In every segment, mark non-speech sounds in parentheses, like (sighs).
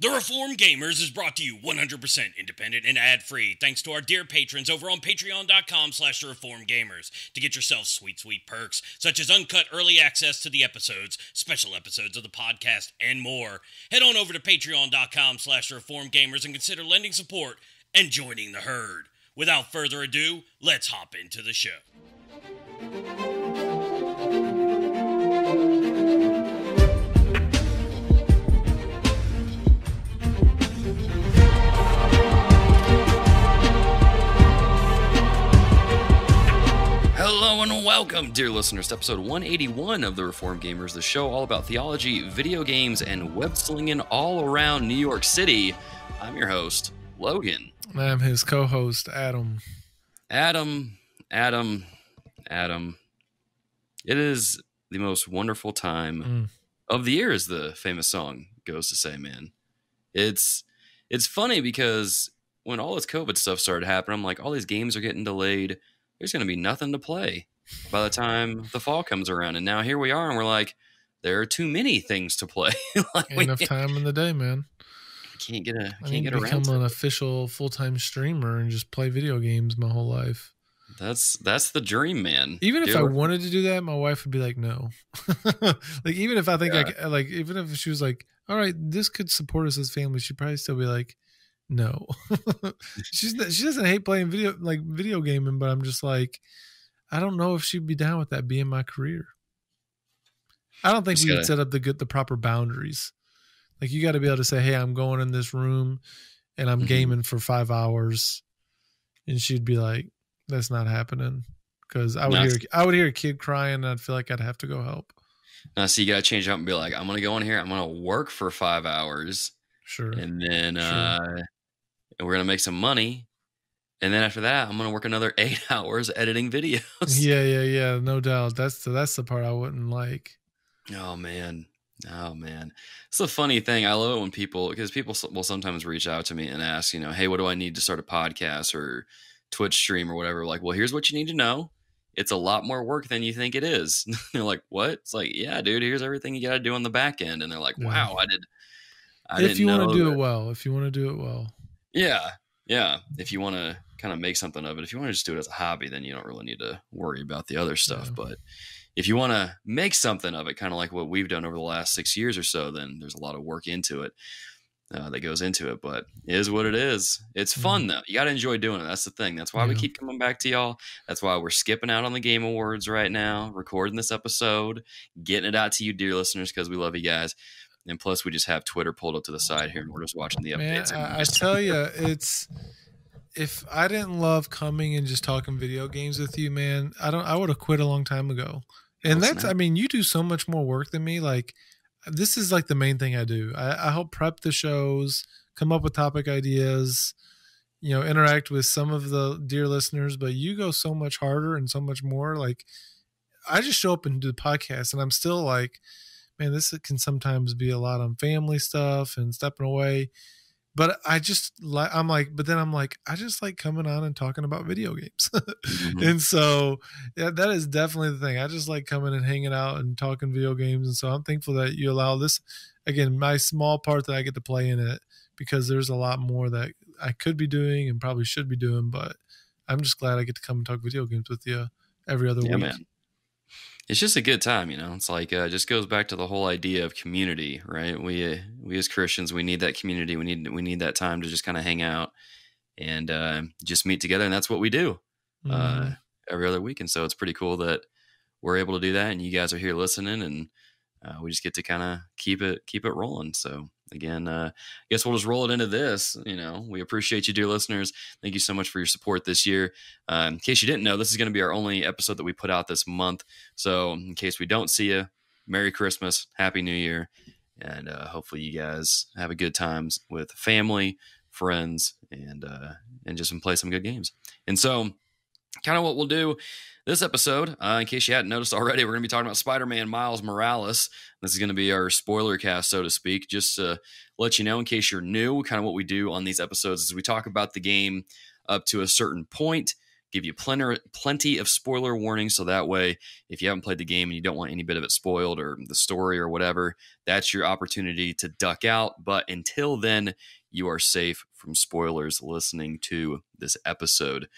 The Reformed Gamers is brought to you 100% independent and ad-free thanks to our dear patrons over on patreon.com slash reformgamers to get yourself sweet, sweet perks such as uncut early access to the episodes, special episodes of the podcast, and more. Head on over to patreon.com slash reformgamers and consider lending support and joining the herd. Without further ado, let's hop into the show. Hello and welcome, dear listeners, to episode 181 of the Reformed Gamers, the show all about theology, video games, and web slinging all around New York City. I'm your host, Logan. I'm his co-host, Adam. Adam, Adam, Adam. It is the most wonderful time Mm. of the year, as the famous song goes to say, man. It's it's funny because when all this COVID stuff started happening, I'm like, all these games are getting delayed. There's gonna be nothing to play by the time the fall comes around. And now here we are, and we're like, there are too many things to play. (laughs) like, enough time in the day, man. I can't get a I can't need get to around become to an official full-time streamer and just play video games my whole life. That's that's the dream, man. Even if Dude, I wanted to do that, my wife would be like, "No." (laughs) like even if I think Yeah. c- like even if she was like, "All right, this could support us as family," she'd probably still be like, "No." (laughs) She's not, she doesn't hate playing video like video gaming, but I'm just like, I don't know if she'd be down with that being my career. I don't think we would set up the good the proper boundaries. Like you got to be able to say, "Hey, I'm going in this room and I'm Mhm. gaming for 5 hours." And she'd be like, "That's not happening." Cuz I would No, hear I would hear a kid crying and I'd feel like I'd have to go help. now, so you gotta change up and be like, I'm gonna go in here, I'm gonna work for five hours, Sure. and then Sure. uh, and we're gonna make some money, and then after that, I'm gonna work another (laughs) eight hours editing videos. (laughs) yeah, yeah, yeah, no doubt. That's the that's the part I wouldn't like. Oh man. Oh man. It's a funny thing. I love it when people because people will sometimes reach out to me and ask, you know, hey, what do I need to start a podcast or Twitch stream or whatever? Like, well, here's what you need to know. It's a lot more work than you think it is. (laughs) they're like, what? It's like, yeah, dude, here's everything you got to do on the back end. And they're like, wow, I did. I if you want to do that- it well, if you want to do it well. Yeah. Yeah. If you want to kind of make something of it, if you want to just do it as a hobby, then you don't really need to worry about the other stuff. Yeah. But if you want to make something of it, kind of like what we've done over the last six years or so, then there's a lot of work into it uh, that goes into it. But it is what it is. It's fun though. You got to enjoy doing it. That's the thing. That's why we keep coming back to y'all. That's why we're skipping out on the Game Awards right now, recording this episode, getting it out to you, dear listeners, because we love you guys. And plus, we just have Twitter pulled up to the side here, and we're just watching the Man, updates. I, I tell you, it's if I didn't love coming and just talking video games with you, man, I don't. I would have quit a long time ago. And Oh, that's. I mean, you do so much more work than me. Like, this is like the main thing I do. I, I help prep the shows, come up with topic ideas, you know, interact with some of the dear listeners. But you go so much harder and so much more. Like, I just show up and do the podcast, and I'm still like, man, this can sometimes be a lot on family stuff and stepping away. But I just like, I'm like, but then I'm like, I just like coming on and talking about video games. (laughs) Mhm. and so yeah, that is definitely the thing. I just like coming and hanging out and talking video games. And so I'm thankful that you allow this, again, my small part that I get to play in it because there's a lot more that I could be doing and probably should be doing. But I'm just glad I get to come and talk video games with you every other Yeah, week. man. It's just a good time, you know. It's like uh, it just goes back to the whole idea of community, right? We uh, we as Christians, we need that community. We need we need that time to just kind of hang out and uh, just meet together, and that's what we do uh, every other week. And so it's pretty cool that we're able to do that, and you guys are here listening, and uh, we just get to kind of keep it keep it rolling. So again, uh, I guess we'll just roll it into this. You know, we appreciate you, dear listeners. Thank you so much for your support this year. Uh, in case you didn't know, this is going to be our only episode that we put out this month. So in case we don't see you, Merry Christmas, Happy New Year, and uh, hopefully you guys have a good times with family, friends, and uh, and just play some good games. And so, kind of what we'll do this episode, uh, in case you hadn't noticed already, we're going to be talking about Spider-Man Miles Morales. This is going to be our spoiler cast, so to speak. Just to let you know, in case you're new, kind of what we do on these episodes is we talk about the game up to a certain point, give you plenty, plenty of spoiler warnings. So that way, if you haven't played the game and you don't want any bit of it spoiled or the story or whatever, that's your opportunity to duck out. But until then, you are safe from spoilers listening to this episode.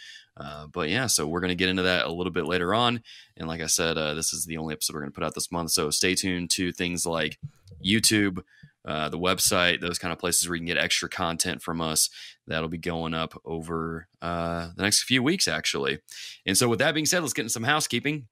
Uh, but yeah, so we're going to get into that a little bit later on. And like I said, uh, this is the only episode we're going to put out this month. So stay tuned to things like YouTube, uh, the website, those kind of places where you can get extra content from us. That'll be going up over uh, the next few weeks, actually. And so, with that being said, let's get into some housekeeping.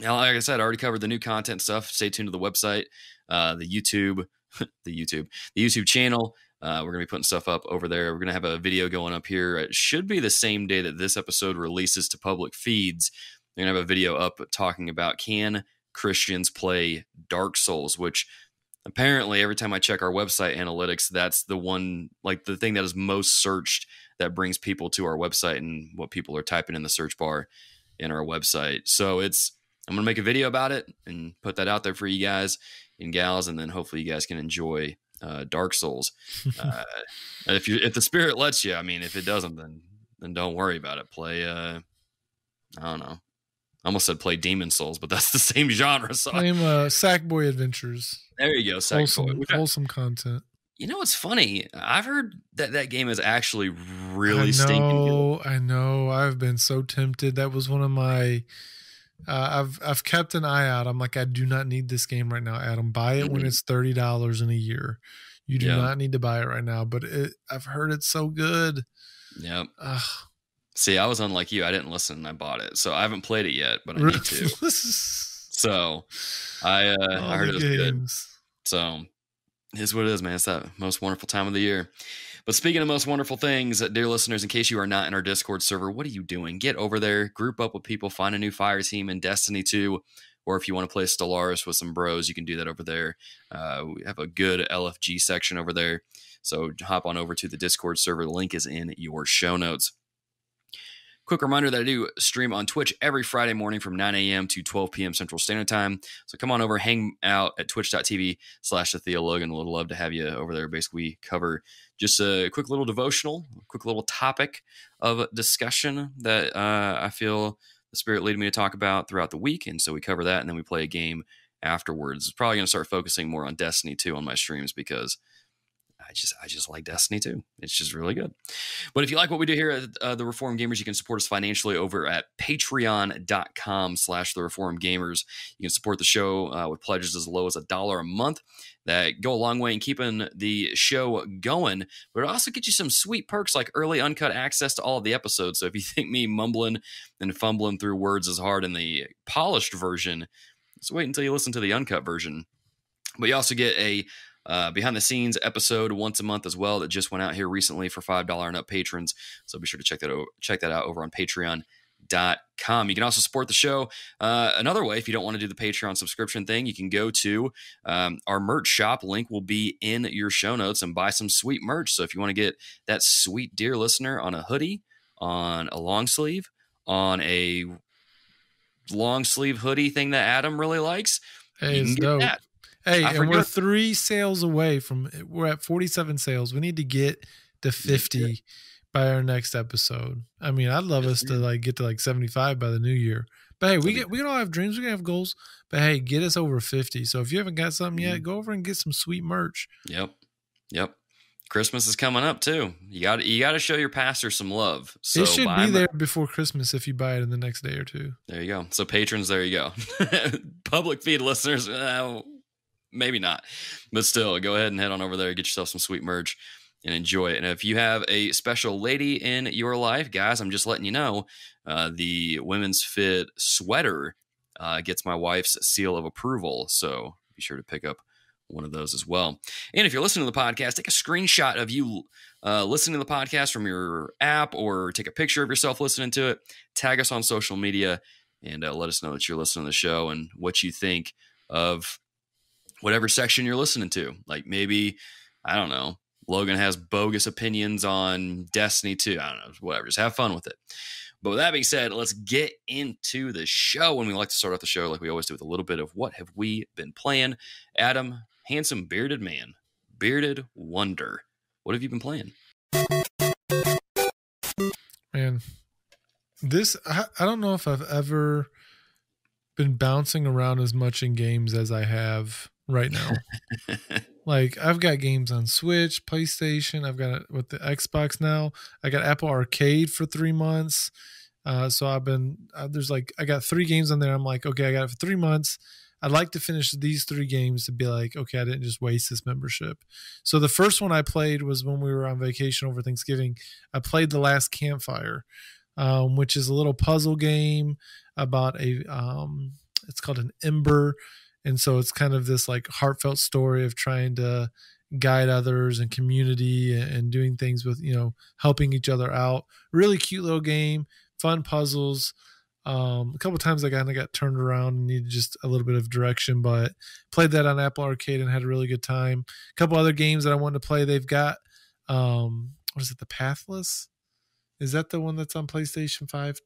Now, like I said, I already covered the new content stuff. Stay tuned to the website, uh, the YouTube, (laughs) the YouTube, the YouTube channel. Uh, we're going to be putting stuff up over there. We're going to have a video going up here. It should be the same day that this episode releases to public feeds. We're going to have a video up talking about can Christians play Dark Souls, which apparently every time I check our website analytics, that's the one, like the thing that is most searched that brings people to our website and what people are typing in the search bar in our website. So it's, I'm going to make a video about it and put that out there for you guys and gals, and then hopefully you guys can enjoy uh, Dark Souls. (laughs) Uh, if you if the spirit lets you, I mean, if it doesn't, then then don't worry about it. Play, uh, I don't know. I almost said play Demon's Souls, but (laughs) that's the same genre. So Play him, uh, Sackboy Adventures. there you go, Sackboy. Wholesome, wholesome content. You know what's funny? I've heard that that game is actually I really stinking good. know, I know. I've been so tempted. That was one of my. Uh, I've I've kept an eye out. I'm like, I do not need this game right now, Adam. Buy it when Mhm. it's thirty dollars in a year. You do Yeah. not need to buy it right now. But it, I've heard it's so good. Yep. Ugh, See, I was unlike you. I didn't listen. I bought it, so I haven't played it yet, but I need to. (laughs) So I uh, I heard it was good. So is what it is, man. It's that most wonderful time of the year. But speaking of most wonderful things, dear listeners, in case you are not in our Discord server, what are you doing? Get over there, group up with people, find a new fire team in Destiny 2. Or if you want to play Stellaris with some bros, you can do that over there. Uh, we have a good LFG section over there. So hop on over to the Discord server. The link is in your show notes. Quick reminder that I do stream on Twitch every Friday morning from 9 a.m. to 12 p.m. Central Standard Time. So come on over, hang out at twitch.tv slash the Theo Logan. Would love to have you over there. Basically, cover just a quick little devotional, quick little topic of discussion that uh, I feel the Spirit leading me to talk about throughout the week. And so we cover that and then we play a game afterwards. It's probably going to start focusing more on Destiny 2 on my streams because I just I just like Destiny 2. It's just really good. But if you like what we do here at uh, the Reformed Gamers, you can support us financially over at patreon.com slash the Reformed Gamers. You can support the show uh, with pledges as low as a dollar a month that go a long way in keeping the show going. But it also gets you some sweet perks like early uncut access to all of the episodes. So if you (laughs) think me mumbling and fumbling through words is hard in the polished version, just wait until you listen to the uncut version. But you also get a uh, behind the scenes episode once a month as well that just went out here recently for five dollar and up patrons. So be sure to check that o- check that out over on Patreon.com. You can also support the show uh, another way. If you don't want to do the Patreon subscription thing, you can go to um, our merch shop. Link will be in your show notes and buy some sweet merch. So if you want to get that sweet dear listener on a hoodie, on a long sleeve, on a long sleeve hoodie thing that Adam really likes, Hey, you can get dope. that. Hey, I and we're three sales away from we're at 47 sales. We need to get to 50 by our next episode. I mean, I'd love us to like get to like 75 by the new year. But hey, we get we can all have dreams, we can have goals. But hey, get us over 50. So if you haven't got something Mm-hmm. yet, go over and get some sweet merch. Yep. Yep. Christmas is coming up too. You got you got to show your pastor some love. So it should be there before Christmas if you buy it in the next day or two. There you go. So patrons, there you go. (laughs) Public feed listeners, uh, maybe not, but still, go ahead and head on over there, get yourself some sweet merch, and enjoy it. And if you have a special lady in your life, guys, I'm just letting you know, uh, the women's fit sweater uh, gets my wife's seal of approval. So be sure to pick up one of those as well. And if you're listening to the podcast, take a screenshot of you uh, listening to the podcast from your app or take a picture of yourself listening to it. Tag us on social media and uh, let us know that you're listening to the show and what you think of whatever section you're listening to. Like maybe, I don't know, Logan has bogus opinions on Destiny 2. I don't know, whatever. Just have fun with it. But with that being said, let's get into the show. And we like to start off the show like we always do with a little bit of what have we been playing. Adam, handsome bearded man, bearded wonder. What have you been playing? Man, this I, I don't know if I've ever been bouncing around as much in games as I have right now. (laughs) like I've got games on Switch, PlayStation. I've got it with the Xbox now. I got Apple Arcade for three months. Uh, so I've been uh, there's like I got three games on there. I'm like, okay, I got it for three months. I'd like to finish these three games to be like, okay, I didn't just waste this membership. So the first one I played was when we were on vacation over Thanksgiving. I played The Last Campfire, um, which is a little puzzle game about a, um, it's called an Ember. And so it's kind of this like heartfelt story of trying to guide others and community and doing things with, you know, helping each other out. Really cute little game, fun puzzles. Um, a couple times I kind of got turned around and needed just a little bit of direction, but played that on Apple Arcade and had a really good time. A couple other games that I wanted to play. They've got um, what is it? The Pathless. Is that the one that's on PlayStation Five?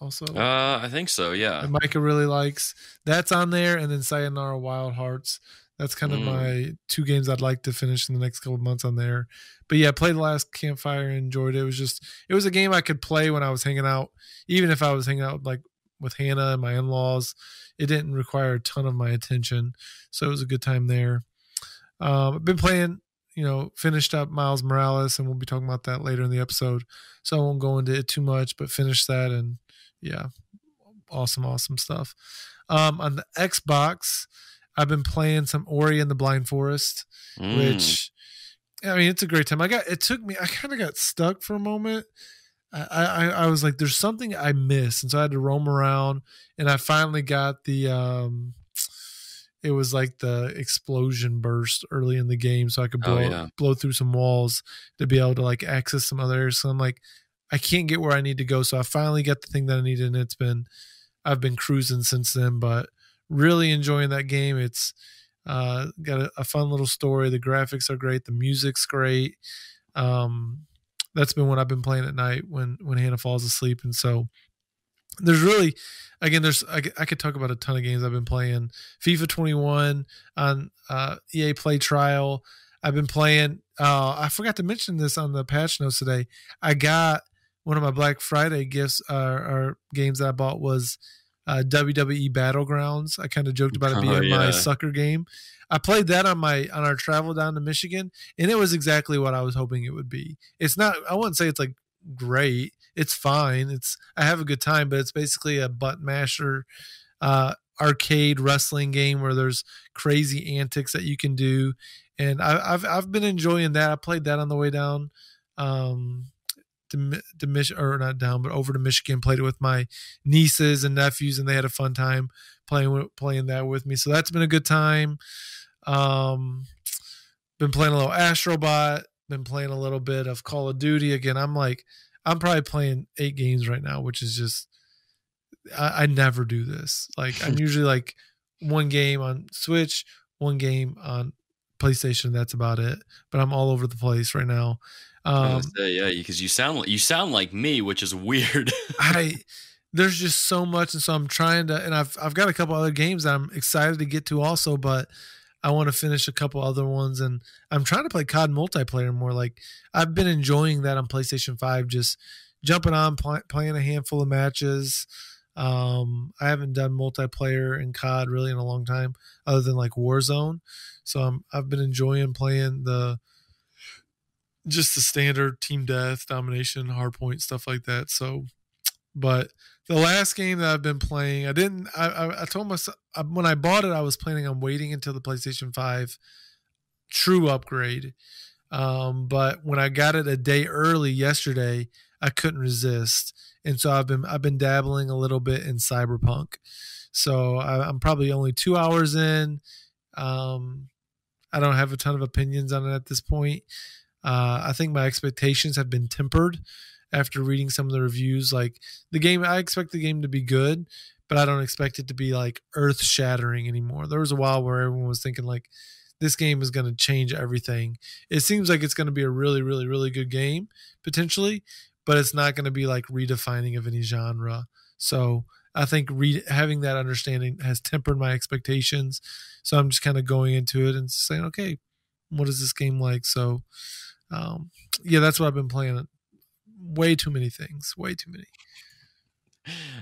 Also, uh, I think so. Yeah, that Micah really likes. That's on there, and then Sayonara Wild Hearts. That's kind of mm. my two games I'd like to finish in the next couple months on there. But yeah, played the last campfire, and enjoyed it. It was just it was a game I could play when I was hanging out, even if I was hanging out like with Hannah and my in laws. It didn't require a ton of my attention, so it was a good time there. Um, I've been playing, you know, finished up Miles Morales, and we'll be talking about that later in the episode. So I won't go into it too much, but finish that, and yeah, awesome, awesome stuff. Um, on the Xbox, I've been playing some Ori and the Blind Forest, mm. which I mean it's a great time. I got it took me I kind of got stuck for a moment. I, I I was like, there's something I missed, and so I had to roam around, and I finally got the um it was like the explosion burst early in the game so i could oh, blow, oh, yeah. blow through some walls to be able to like access some other areas so i'm like i can't get where i need to go so i finally got the thing that i needed and it's been i've been cruising since then but really enjoying that game. It's uh, got a, a, fun little story. The graphics are great. The music's great. Um, that's been what I've been playing at night when when Hannah falls asleep. And so there's really, again, there's I, I could talk about a ton of games I've been playing. FIFA 21 on uh, EA Play Trial. I've been playing. Uh, I forgot to mention this on the patch notes today. I got one of my Black Friday gifts uh, or games that I bought was uh, WWE Battlegrounds. I kind of joked about it (laughs) being oh, yeah. my sucker game. I played that on my on our travel down to Michigan, and it was exactly what I was hoping it would be. It's not. I wouldn't say it's like great. It's fine. It's I have a good time, but it's basically a butt masher uh, arcade wrestling game where there's crazy antics that you can do, and I, have I've been enjoying that. I played that on the way down. Um, to, to Mich- or not down, but over to Michigan. Played it with my nieces and nephews, and they had a fun time playing playing that with me. So that's been a good time. Um, been playing a little Astrobot. Been playing a little bit of Call of Duty again. I'm like, I'm probably playing eight games right now, which is just I, I never do this. Like I'm (laughs) usually like one game on Switch, one game on PlayStation. That's about it. But I'm all over the place right now. Um, say, yeah, because you sound like you sound like me, which is (laughs) weird. I there's just so much, and so I'm trying to, and I've I've got a couple other games I'm excited to get to also, but I want to finish a couple other ones, and I'm trying to play COD multiplayer more. Like I've been enjoying that on PlayStation Five, just jumping on pl- playing a handful of matches. Um, I haven't done multiplayer in COD really in a long time, other than like Warzone. So I'm, I've been enjoying playing the just the standard team death, domination, hardpoint stuff like that. So, but the last game that I've been playing, I didn't. I, I, I told myself when I bought it, I was planning on waiting until the PlayStation Five true upgrade. Um, but when I got it a day early yesterday, I couldn't resist, and so I've been I've been dabbling a little bit in Cyberpunk. So I, am probably only two hours in. Um, I don't have a ton of opinions on it at this point. Uh, I think my expectations have been tempered after reading some of the reviews. Like the game, I expect the game to be good, but I don't expect it to be like earth shattering anymore. There was a while where everyone was thinking like this game is going to change everything. It seems like it's going to be a really, really, really good game potentially, but it's not going to be like redefining of any genre. So I think re- having that understanding has tempered my expectations. So I'm just kind of going into it and saying, okay, what is this game like? So um, yeah, that's what I've been playing. Way too many things. Way too many.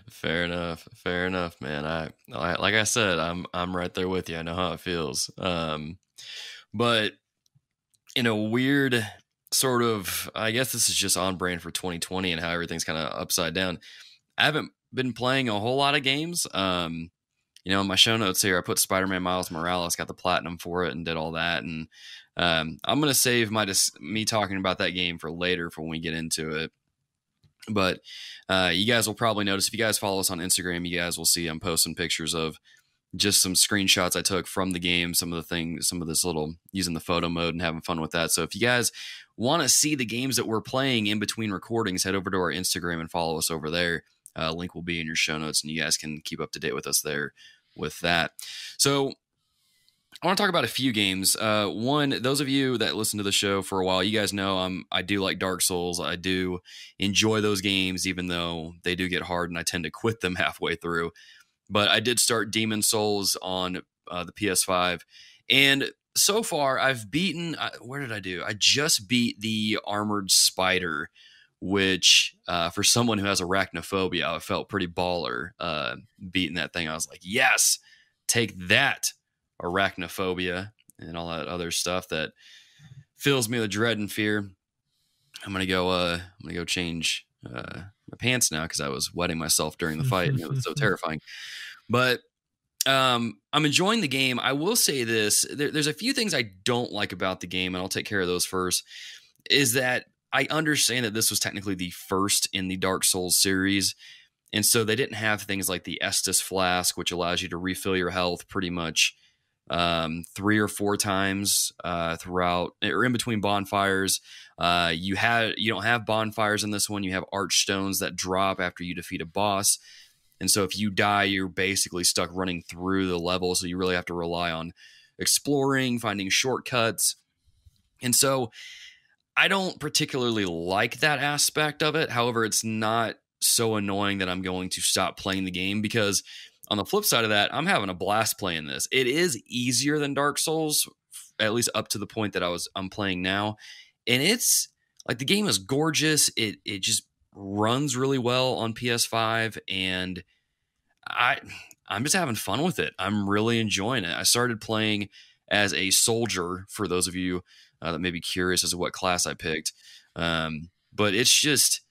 Fair enough. Fair enough, man. I, I like I said, I'm I'm right there with you. I know how it feels. Um, but in a weird sort of, I guess this is just on brand for 2020 and how everything's kind of upside down. I haven't been playing a whole lot of games. Um, you know, in my show notes here, I put Spider-Man Miles Morales, got the platinum for it, and did all that. And um, I'm gonna save my dis- me talking about that game for later for when we get into it. But uh, you guys will probably notice if you guys follow us on Instagram, you guys will see I'm posting pictures of just some screenshots I took from the game, some of the things, some of this little using the photo mode and having fun with that. So if you guys want to see the games that we're playing in between recordings, head over to our Instagram and follow us over there. Uh, link will be in your show notes, and you guys can keep up to date with us there with that. So I want to talk about a few games. Uh, one, those of you that listen to the show for a while, you guys know I'm I do like Dark Souls. I do enjoy those games, even though they do get hard, and I tend to (laughs) quit them halfway through. But I did start Demon's Souls on uh, the PS5, and so far I've beaten. Uh, where did I do? I just beat the Armored Spider, which uh, for someone who has arachnophobia, I felt pretty baller uh, beating that thing. I was like, yes, take that arachnophobia and all that other stuff that fills me with dread and fear. I'm gonna go. Uh, I'm gonna go change uh, my pants now because I was wetting myself during the (laughs) fight and it was so terrifying. But um, I'm enjoying the game. I will say this: there, there's a few things I don't like about the game, and I'll take care of those first. Is that I understand that this was technically the first in the Dark Souls series, and so they didn't have things like the Estus flask, which allows you to refill your health pretty much um, three or four times uh, throughout or in between bonfires. Uh, you had you don't have bonfires in this one. You have archstones that drop after you defeat a boss, and so if you die, you're basically stuck running through the level. So you really have to rely on exploring, finding shortcuts, and so I don't particularly like that aspect of it. However, it's not so annoying that I'm going to stop playing the game because on the flip side of that, I'm having a blast playing this. It is easier than Dark Souls, at least up to the point that I was I'm playing now, and it's like the game is gorgeous. It it just runs really well on PS5, and I I'm just having fun with it. I'm really enjoying it. I started playing as a soldier. For those of you uh, that may be curious as to what class I picked, um, but it's just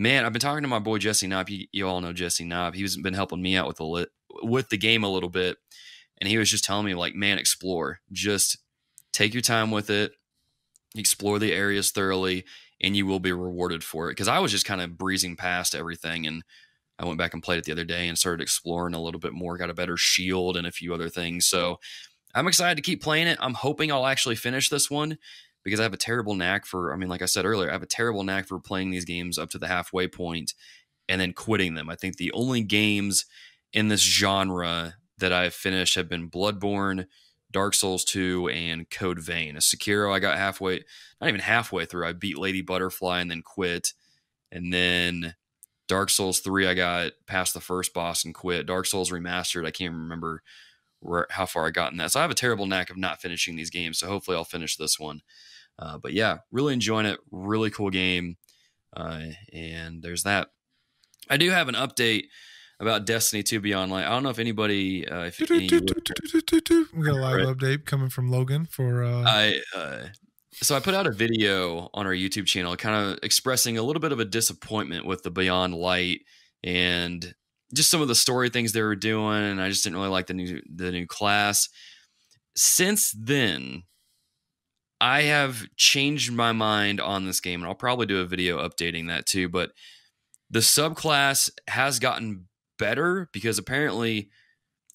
man, I've been talking to my boy Jesse Knob. You, you all know Jesse Knob. He's been helping me out with the with the game a little bit, and he was just telling me like, man, explore. Just take your time with it, explore the areas thoroughly, and you will be rewarded for it. Because I was just kind of breezing past everything, and I went back and played it the other day and started exploring a little bit more. Got a better shield and a few other things. So I'm excited to keep playing it. I'm hoping I'll actually finish this one because I have a terrible knack for, I mean, like I said earlier, I have a terrible knack for playing these games up to the halfway point and then quitting them. I think the only games in this genre that I've finished have been Bloodborne, Dark Souls 2, and Code Vein. A Sekiro, I got halfway, not even halfway through. I beat Lady Butterfly and then quit. And then Dark Souls 3, I got past the first boss and quit. Dark Souls Remastered, I can't remember where how far I got in that. So I have a terrible knack of not finishing these games. So hopefully I'll finish this one. Uh, but yeah, really enjoying it. Really cool game. Uh, and there's that. I do have an update about Destiny 2 Beyond Light. I don't know if anybody, uh, if any we got a live update coming from Logan for. Uh... I uh, so I put out a video on our YouTube channel, kind of expressing a little bit of a disappointment with the Beyond Light and just some of the story things they were doing, and I just didn't really like the new the new class. Since then, I have changed my mind on this game, and I'll probably do a video updating that too. But the subclass has gotten better because apparently,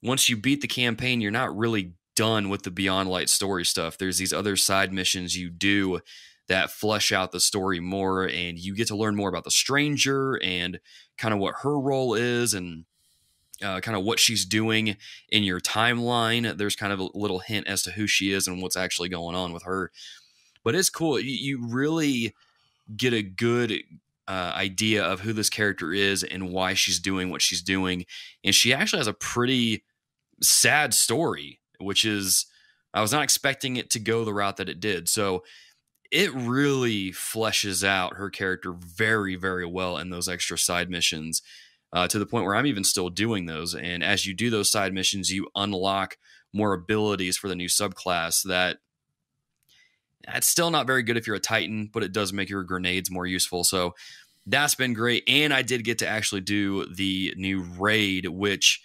once you beat the campaign, you're not really done with the Beyond Light story stuff. There's these other side missions you do that flesh out the story more, and you get to learn more about the stranger and kind of what her role is and uh, kind of what she's doing in your timeline. There's kind of a little hint as to who she is and what's actually going on with her. But it's cool. You, you really get a good uh, idea of who this character is and why she's doing what she's doing. And she actually has a pretty sad story, which is I was not expecting it to go the route that it did. So it really fleshes out her character very, very well in those extra side missions. Uh, to the point where I'm even still doing those. And as you do those side missions, you unlock more abilities for the new subclass that that's still not very good if you're a Titan, but it does make your grenades more useful. So that's been great. And I did get to actually do the new raid, which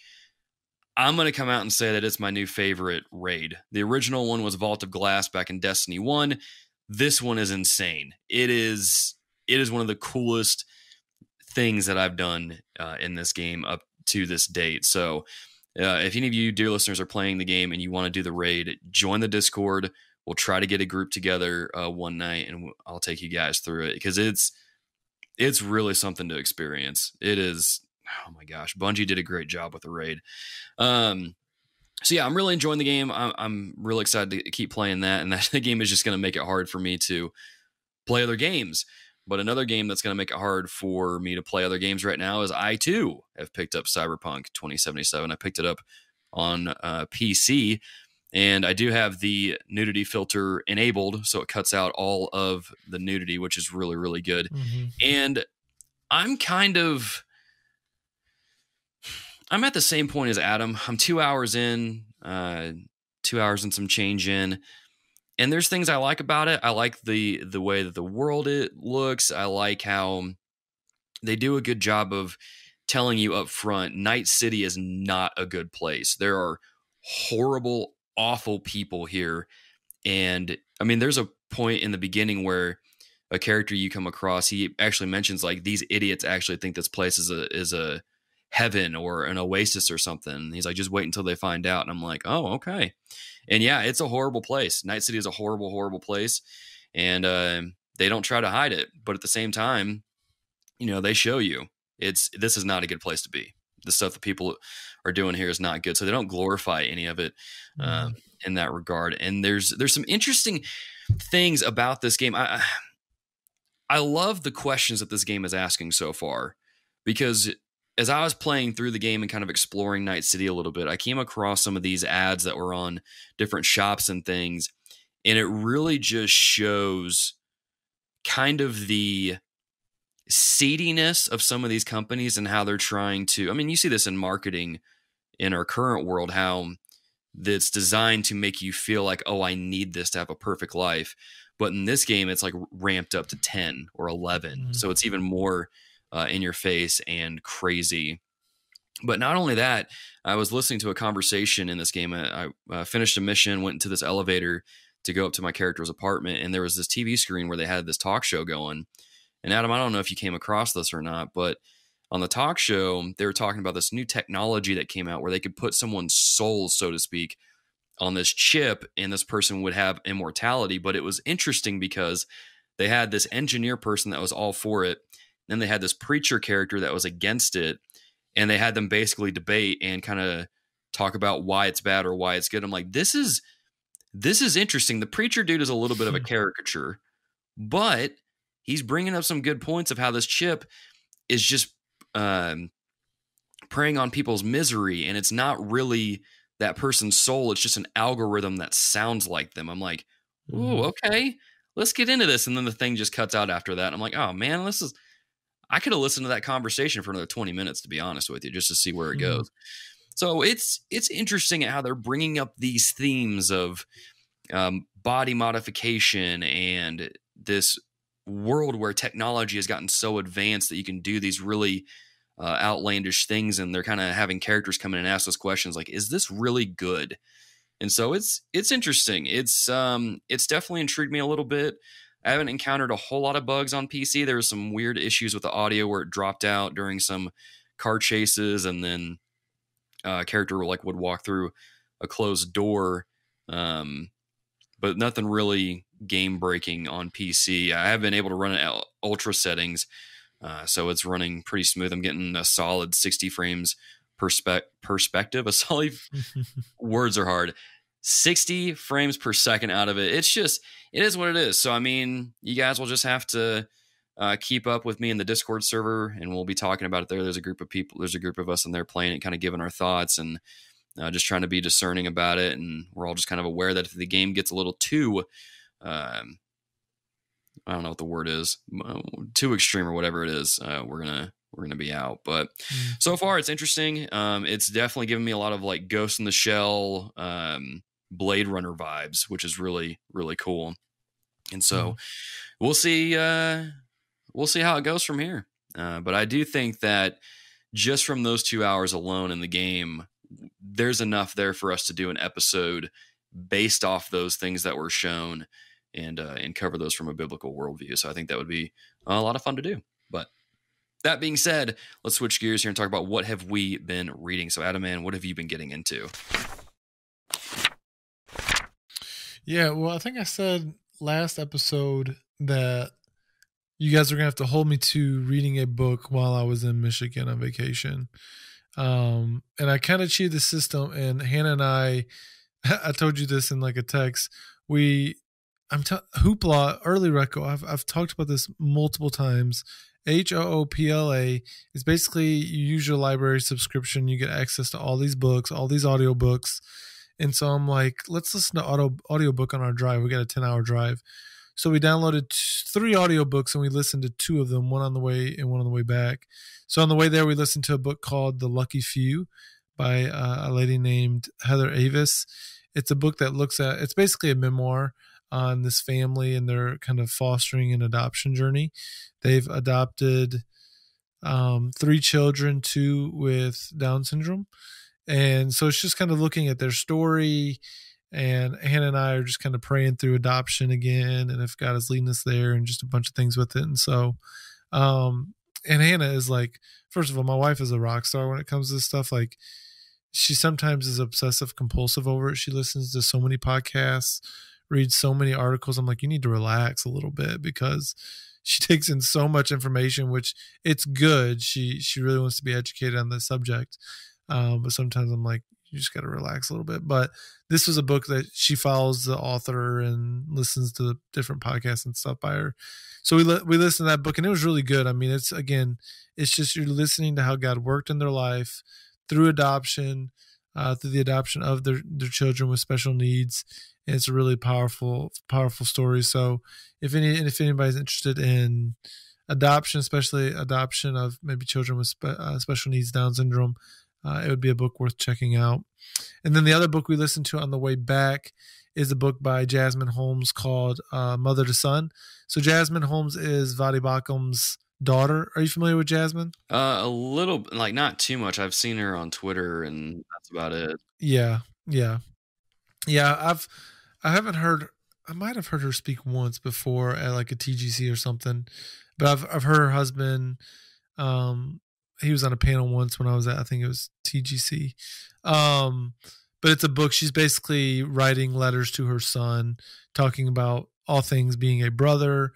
I'm going to come out and say that it's my new favorite raid. The original one was Vault of Glass back in Destiny 1. This one is insane. It is it is one of the coolest things that I've done uh, in this game up to this date. So, uh, if any of you dear listeners are playing the game and you want to do the raid, join the Discord. We'll try to get a group together uh, one night, and I'll take you guys through it because it's it's really something to experience. It is. Oh my gosh, Bungie did a great job with the raid. Um, so yeah, I'm really enjoying the game. I'm, I'm really excited to keep playing that, and (laughs) that the game is just going to make it hard for me to play other games. But another game that's going to make it hard for me to play other games right now is I too have picked up Cyberpunk 2077. I picked it up on uh, PC, and I do have the nudity filter enabled, so it cuts out all of the nudity, which is really really good. Mm-hmm. And I'm kind of I'm at the same point as Adam. I'm two hours in, uh, two hours and some change in, and there's things I like about it. I like the the way that the world it looks. I like how they do a good job of telling you up front. Night City is not a good place. There are horrible, awful people here, and I mean, there's a point in the beginning where a character you come across he actually mentions like these idiots actually think this place is a is a heaven or an oasis or something. He's like, just wait until they find out. And I'm like, oh, okay. And yeah, it's a horrible place. Night City is a horrible, horrible place. And uh, they don't try to hide it. But at the same time, you know, they show you it's this is not a good place to be. The stuff that people are doing here is not good. So they don't glorify any of it uh, mm. in that regard. And there's there's some interesting things about this game. I I love the questions that this game is asking so far because as I was playing through the game and kind of exploring Night City a little bit, I came across some of these ads that were on different shops and things, and it really just shows kind of the seediness of some of these companies and how they're trying to. I mean, you see this in marketing in our current world, how that's designed to make you feel like, oh, I need this to have a perfect life. But in this game, it's like ramped up to 10 or 11. Mm-hmm. So it's even more uh, in your face and crazy. But not only that, I was listening to a conversation in this game. I, I uh, finished a mission, went into this elevator to go up to my character's apartment, and there was this TV screen where they had this talk show going. And Adam, I don't know if you came across this or not, but on the talk show, they were talking about this new technology that came out where they could put someone's soul, so to speak, on this chip, and this person would have immortality. But it was interesting because they had this engineer person that was all for it, then they had this preacher character that was against it, and they had them basically debate and kind of talk about why it's bad or why it's good. I'm like, this is this is interesting. The preacher dude is a little bit of a caricature, but he's bringing up some good points of how this chip is just um, preying on people's misery, and it's not really that person's soul. It's just an algorithm that sounds like them. I'm like, ooh, mm-hmm. okay, let's get into this. And then the thing just cuts out after that. I'm like, oh man, this is I could have listened to that conversation for another 20 minutes, to be honest with you, just to see where it mm-hmm. goes. So it's it's interesting at how they're bringing up these themes of um, body modification and this world where technology has gotten so advanced that you can do these really uh, outlandish things, and they're kind of having characters come in and ask those questions like, "Is this really good?" And so it's it's interesting. It's um it's definitely intrigued me a little bit. I haven't encountered a whole lot of bugs on PC. There was some weird issues with the audio where it dropped out during some car chases, and then uh, a character like would walk through a closed door. Um, but nothing really game breaking on PC. I have been able to run it at ultra settings, uh, so it's running pretty smooth. I'm getting a solid 60 frames perspe- perspective. (laughs) A solid (laughs) words are hard. 60 frames per second out of it. It's just, it is what it is. So, I mean, you guys will just have to uh, keep up with me in the Discord server and we'll be talking about it there. There's a group of people, there's a group of us in there playing it, kind of giving our thoughts and uh, just trying to be discerning about it. And we're all just kind of aware that if the game gets a little too, um, I don't know what the word is, too extreme or whatever it is, uh, we're gonna we're gonna be out. But mm. so far, it's interesting. Um, it's definitely giving me a lot of like Ghost in the Shell, um, Blade Runner vibes, which is really really cool. And so mm. we'll see. Uh, we'll see how it goes from here. Uh, but I do think that just from those two hours alone in the game, there's enough there for us to do an episode based off those things that were shown and uh, and cover those from a biblical worldview. So I think that would be a lot of fun to do. But that being said, let's switch gears here and talk about what have we been reading. So Adam, man, what have you been getting into? Yeah, well, I think I said last episode that you guys are gonna have to hold me to reading a book while I was in Michigan on vacation. Um, and I kind of cheated the system. And Hannah and I, (laughs) I told you this in like a text. We, I'm t- Hoopla early reco. I've I've talked about this multiple times. H O O P L A is basically you use your library subscription, you get access to all these books, all these audiobooks. And so I'm like, let's listen to audio audiobook on our drive. We got a 10 hour drive. So we downloaded three audiobooks and we listened to two of them, one on the way and one on the way back. So on the way there, we listened to a book called The Lucky Few by uh, a lady named Heather Avis. It's a book that looks at, it's basically a memoir on this family and their kind of fostering and adoption journey. They've adopted um, three children, two with Down syndrome. And so it's just kind of looking at their story and Hannah and I are just kind of praying through adoption again, and if God is leading us there, and just a bunch of things with it. And so, um, and Hannah is like, first of all, my wife is a rock star when it comes to this stuff. Like, she sometimes is obsessive compulsive over it. She listens to so many podcasts, reads so many articles. I'm like, you need to relax a little bit because (laughs) she takes in so much information, which it's good. She she really wants to be educated on the subject. Um, but sometimes I'm like, you just got to relax a little bit. But this was a book that she follows the author and listens to different podcasts and stuff by her. So we we listened to that book and it was really good. I mean, it's again, it's just you're listening to how God worked in their life through adoption, uh, through the adoption of their their children with special needs. And it's a really powerful powerful story. So if any if anybody's interested in adoption, especially adoption of maybe children with spe- uh, special needs, Down syndrome uh, it would be a book worth checking out. And then the other book we listened to on the way back is a book by Jasmine Holmes called uh, Mother to Son. So Jasmine Holmes is Voddie Baucham's daughter. Are you familiar with Jasmine? Uh, a little, like not too much. I've seen her on Twitter, and that's about it. Yeah, yeah, yeah. I've I haven't heard. I might have heard her speak once before at like a TGC or something, but I've I've heard her husband um, he was on a panel once when I was at I think it was TGC. Um, but it's a book. She's basically writing letters to her son, talking about all things being a brother,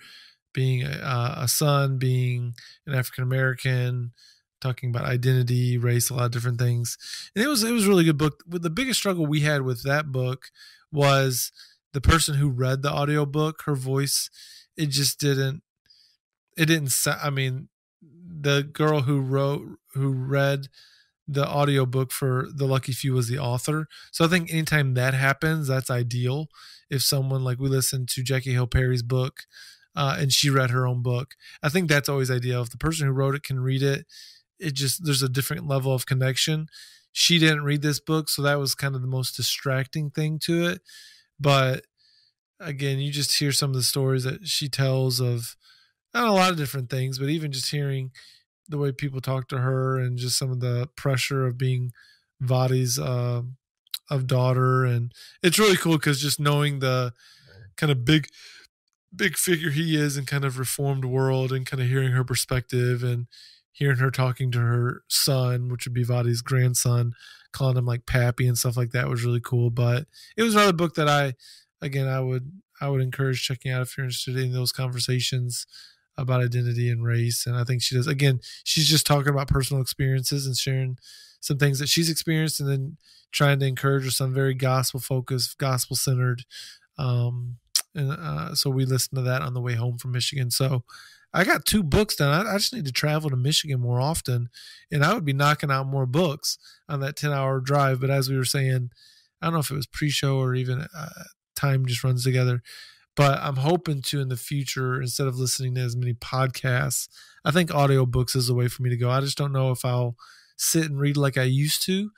being a, a son, being an African American, talking about identity, race, a lot of different things. And it was it was a really good book. The biggest struggle we had with that book was the person who read the audiobook, her voice, it just didn't it didn't sound I mean the girl who wrote who read the audiobook for the lucky few was the author. So i think anytime that happens that's ideal. If someone like we listened to jackie hill perry's book uh, and she read her own book i think that's always ideal. If the person who wrote it can read it it just there's a different level of connection. She didn't read this book so that was kind of the most distracting thing to it. But again you just hear some of the stories that she tells of not a lot of different things, but even just hearing the way people talk to her and just some of the pressure of being Voddie's uh, of daughter, and it's really cool because just knowing the kind of big big figure he is in kind of reformed world and kind of hearing her perspective and hearing her talking to her son, which would be Voddie's grandson, calling him like Pappy and stuff like that was really cool. But it was another book that I, again, I would I would encourage checking out if you're interested in those conversations about identity and race. And I think she does. Again, she's just talking about personal experiences and sharing some things that she's experienced, and then trying to encourage her some very gospel focused, gospel centered. Um, and uh, so we listened to that on the way home from Michigan. So I got two books done. I, I, just need to travel to Michigan more often, and I would be knocking out more books on that ten hour drive. But as we were saying, I don't know if it was pre show or even uh, time just runs together but I'm hoping to in the future instead of listening to as many podcasts. I think audiobooks is a way for me to go. I just don't know if I'll sit and read like I used to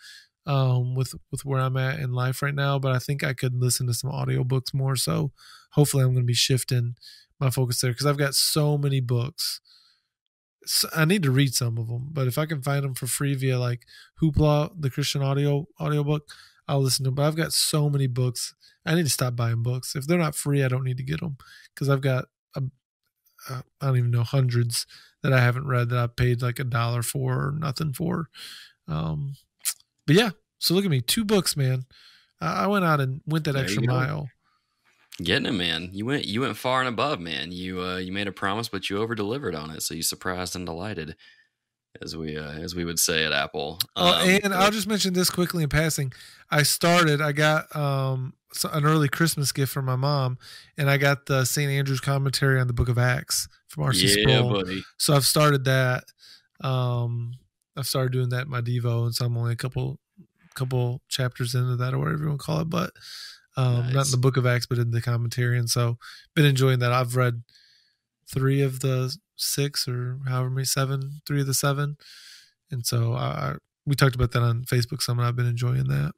um, with with where I'm at in life right now, but I think I could listen to some audiobooks more. So hopefully, I'm going to be shifting my focus there because I've got so many books. So I need to read some of them, but if I can find them for free via like Hoopla, the Christian audio audiobook, I'll listen to them. But I've got so many books. I need to stop buying books. If they're not free, I don't need to get them because I've got a, a, I don't even know hundreds that I haven't read that I paid like a dollar for or nothing for. Um, but yeah, so look at me, two books, man. I, I went out and went that There extra mile. Getting it, man. You went you went far and above, man. You uh you made a promise, but you over delivered on it. So you surprised and delighted, as we uh, as we would say at Apple. Oh, Um, and I'll just mention this quickly in passing. I started. I got um an early Christmas gift from my mom, and I got the St. Andrew's commentary on the Book of Acts from R.C. yeah, Sproul. buddy. So I've started that. Um, I've started doing that in my Devo, and so I'm only a couple couple chapters into that, or whatever you want to call it. But um, not in the Book of Acts, but in the commentary, and so been enjoying that. I've read three of the six, or however many seven, three of the seven, and so I, we talked about that on Facebook some, and I've been enjoying that.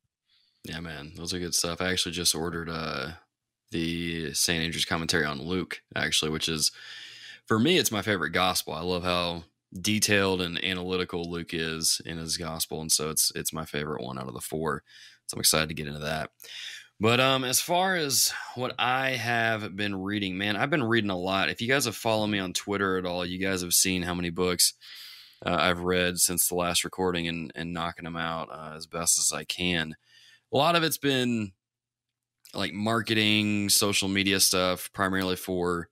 Yeah, man, those are good stuff. I actually just ordered uh the St. Andrew's commentary on Luke, actually, which is for me, it's my favorite gospel. I love how detailed and analytical Luke is in his gospel, and so it's it's my favorite one out of the four. So I'm excited to get into that. But um, as far as what I have been reading, man, I've been reading a lot. If you guys have followed me on Twitter at all, you guys have seen how many books uh, I've read since the last recording and, and knocking them out uh, as best as I can. A lot of it's been like marketing, social media stuff, primarily for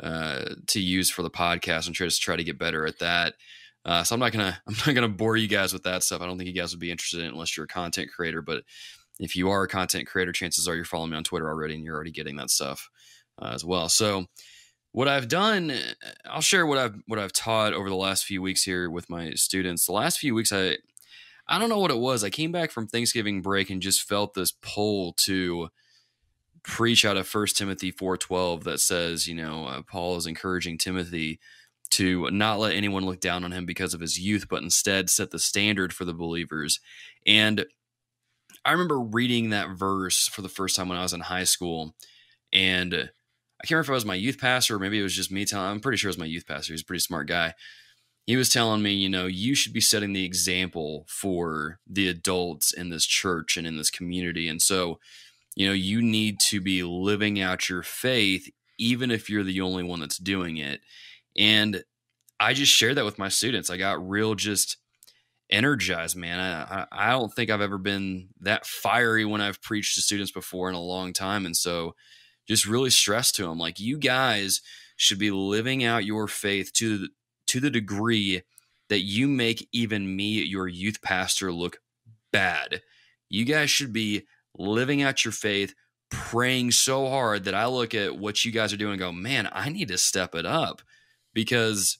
uh, to use for the podcast and try to try to get better at that. Uh, so I'm not gonna (laughs) I'm not gonna bore you guys with that stuff. I don't think you guys would be interested in unless you're a content creator. But if you are a content creator, chances are you're following me on Twitter already and you're already getting that stuff uh, as well. So what I've done, I'll share what I've what I've taught over the last few weeks here with my students. The last few weeks, I I don't know what it was. I came back from Thanksgiving break and just felt this pull to preach out of First Timothy four twelve that says, you know, uh, Paul is encouraging Timothy to not let anyone look down on him because of his youth, but instead set the standard for the believers. And I remember reading that verse for the first time when I was in high school, and I can't remember if it was my youth pastor or maybe it was just me telling. I'm pretty sure it was my youth pastor. He's a pretty smart guy. He was telling me, you know, you should be setting the example for the adults in this church and in this community, and so, you know, you need to be living out your faith, even if you're the only one that's doing it. And I just shared that with my students. I got real just energized, man. I, I don't think I've ever been that fiery when I've preached to students before in a long time. And so just really stressed to them, like you guys should be living out your faith to the, to the degree that you make even me, your youth pastor, look bad. You guys should be living out your faith, praying so hard that I look at what you guys are doing and go, man, I need to step it up because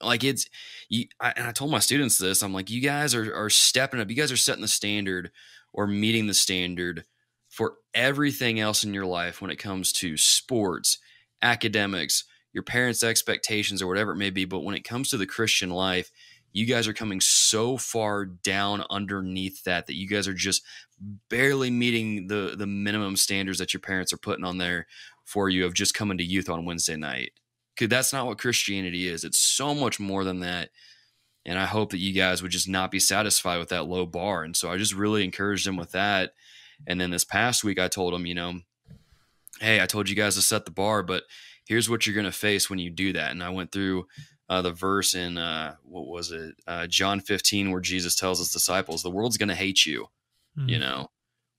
like it's you, I, and I told my students this. I'm like, you guys are are stepping up. You guys are setting the standard or meeting the standard for everything else in your life when it comes to sports, academics, your parents' expectations, or whatever it may be. But when it comes to the Christian life, you guys are coming so far down underneath that that you guys are just barely meeting the the minimum standards that your parents are putting on there for you of just coming to youth on Wednesday night. Cause that's not what Christianity is. It's so much more than that. And I hope that you guys would just not be satisfied with that low bar. And so I just really encouraged them with that. And then this past week, I told them, you know, hey, I told you guys to set the bar, but here's what you're going to face when you do that. And I went through uh, the verse in, uh, what was it? Uh, John 15, where Jesus tells his disciples, the world's going to hate you, you know,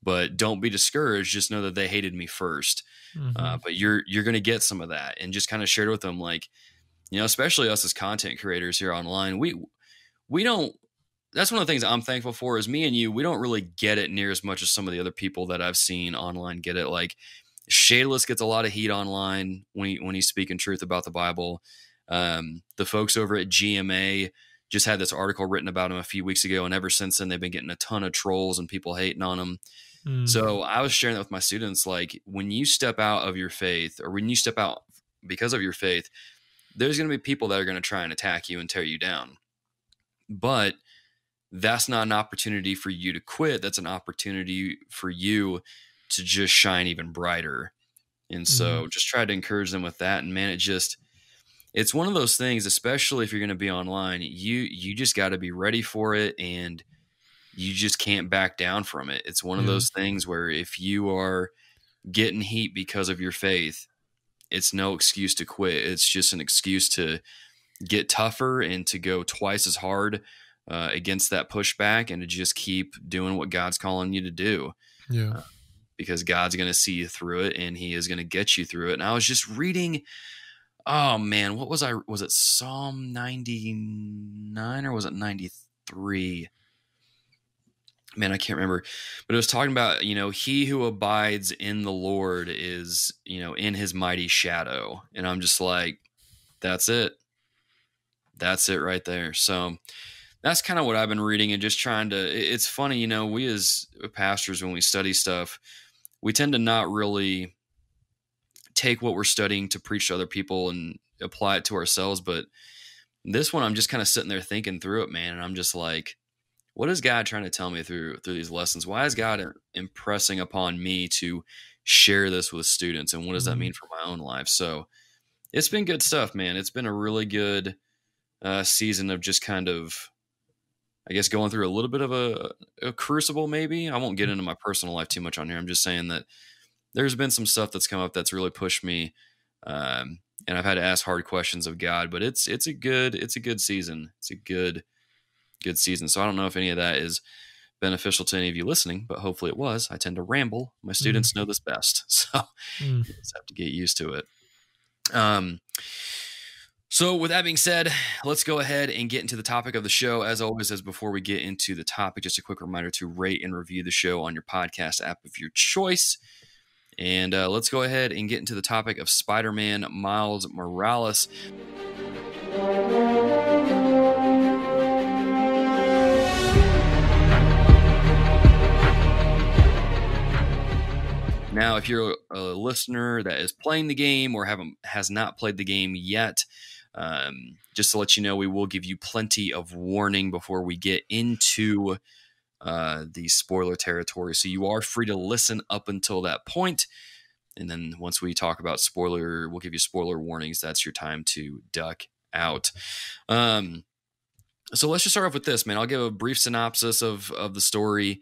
but don't be discouraged. Just know that they hated me 1st Mhm. uh, but you're you're going to get some of that and just kind of shared with them like you know especially us as content creators here online we we don't that's one of the things i'm thankful for is me and you we don't really get it near as much as some of the other people that i've seen online get it like shadeless gets a lot of heat online when he when he's speaking truth about the bible um, the folks over at gma just had this article written about him a few weeks ago and ever since then they've been getting a ton of trolls and people hating on him Mm. So I was sharing that with my students. Like when you step out of your faith, or when you step out because of your faith, there's going to be people that are going to try and attack you and tear you down. But that's not an opportunity for you to quit. That's an opportunity for you to just shine even brighter. And so just try to encourage them with that. And man, it just it's one of those things, especially if you're going to be online, you you just got to be ready for it and you just can't back down from it. It's one of those things where if you are getting heat because of your faith, it's no excuse to quit. It's just an excuse to get tougher and to go twice as hard uh, against that pushback and to just keep doing what God's calling you to do yeah. because God's going to see you through it and he is going to get you through it. And I was just reading oh man, what was I was it Psalm 99 or was it 93? Man, I can't remember. But it was talking about, you know, he who abides in the Lord is, you know, in his mighty shadow. And I'm just like that's it. That's it right there. So that's kind of what I've been reading and just trying to. It's funny, you know, we as uh, pastors, when we study stuff, we tend to not really take what we're studying to preach to other people and apply it to ourselves. But this one, I'm just kind of sitting there thinking through it, man. And I'm just like, what is God trying to tell me through through these lessons? Why is God impressing upon me to share this with students? And what does that Mhm. mean for my own life? So it's been good stuff, man. It's been a really good uh, season of just kind of, I guess, going through a little bit of a, a crucible, maybe. I won't get into my personal life too much on here. I'm just saying that there's been some stuff that's come up that's really pushed me. Um, and I've had to ask hard questions of God, but it's it's a good it's a good season. It's a good good season. So I don't know if any of that is beneficial to any of you listening, but hopefully it was. I tend to ramble. My students know this best, (laughs) so Mm. you just have to get used to it. Um, so with that being said, let's go ahead and get into the topic of the show. As always, as before we get into the topic, just a quick reminder to rate and review the show on your podcast app of your choice. And uh, let's go ahead and get into the topic of Spider-Man Miles Morales. Now, if you're a listener that is playing the game or haven't has not played the game yet, um, just to let you know, we will give you plenty of warning before we get into uh, the spoiler territory. So you are free to listen up until that point, and then once we talk about spoiler, we'll give you spoiler warnings. That's your time to duck out. Um, so let's just start off with this, man. I'll give a brief synopsis of of the story,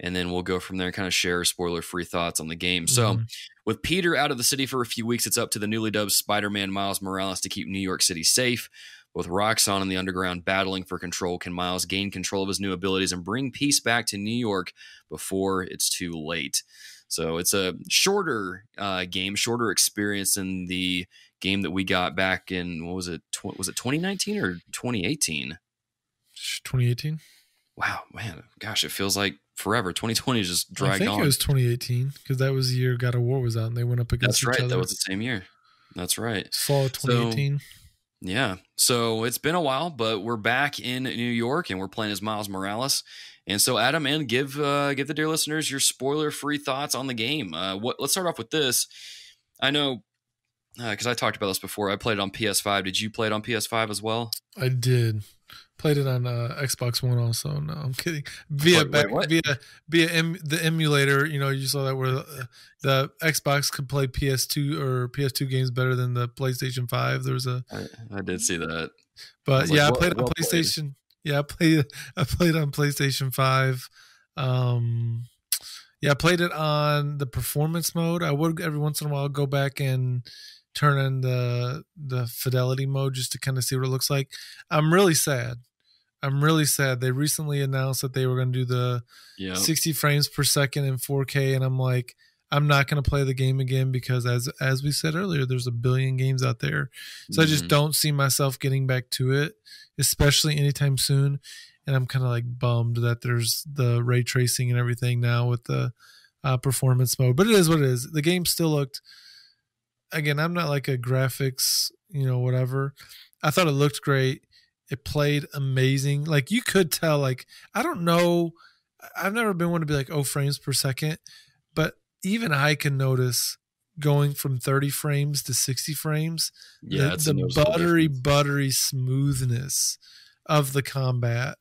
and then we'll go from there and kind of share spoiler free thoughts on the game. So. Mhm. With Peter out of the city for a few weeks, it's up to the newly dubbed Spider Man Miles Morales to keep New York City safe. With Roxxon in the underground battling for control, can Miles gain control of his new abilities and bring peace back to New York before it's too late? So it's a shorter uh, game, shorter experience than the game that we got back in what was it? Tw- was it 2019 or 2018? 2018. Wow, man, gosh, it feels like forever. 2020 is just I think on. it was 2018 because that was the year God of War was out and they went up against That's right. other. That was the same year. That's right. fall of 2018. Yeah. So it's been a while, but we're back in New York and we're playing as Miles Morales. And so, Adam, and give uh, give the dear listeners your spoiler free thoughts on the game. Uh, what? Let's start off with this. I know because I talked about this before. I played it on PS5. Did you play it on PS5 as well? I did. Played it on uh, Xbox One also. No, I'm kidding. Via Wait, wait, back what? via via em, the emulator. You know, you saw that where the, the Xbox could play PS2 or PS2 games better than the PlayStation 5. There was a I, I did see that. But like, yeah, well- I played on well played. PlayStation. Yeah, I played. I played on PlayStation Five. Um, yeah, I played it on the performance mode. I would every once in a while go back and turn on the the fidelity mode just to kind of see what it looks like. I'm really sad. I'm really sad. They recently announced that they were going to do the Yeah. 60 frames per second in 4K, and I'm like, I'm not going to play the game again because, as as we said earlier, there's a billion games out there. So I just Mhm. don't see myself getting back to it, especially anytime soon. And I'm kind of like bummed that there's the ray tracing and everything now with the uh, performance mode. But it is what it is. The game still looked. Again, I'm not like a graphics, you know, whatever. I thought it looked great. It played amazing. Like you could tell. Like I don't know. I've never been one to be like, oh, frames per second, but even I can notice going from 30 frames to 60 frames. Yeah, the, the buttery, buttery smoothness of the combat.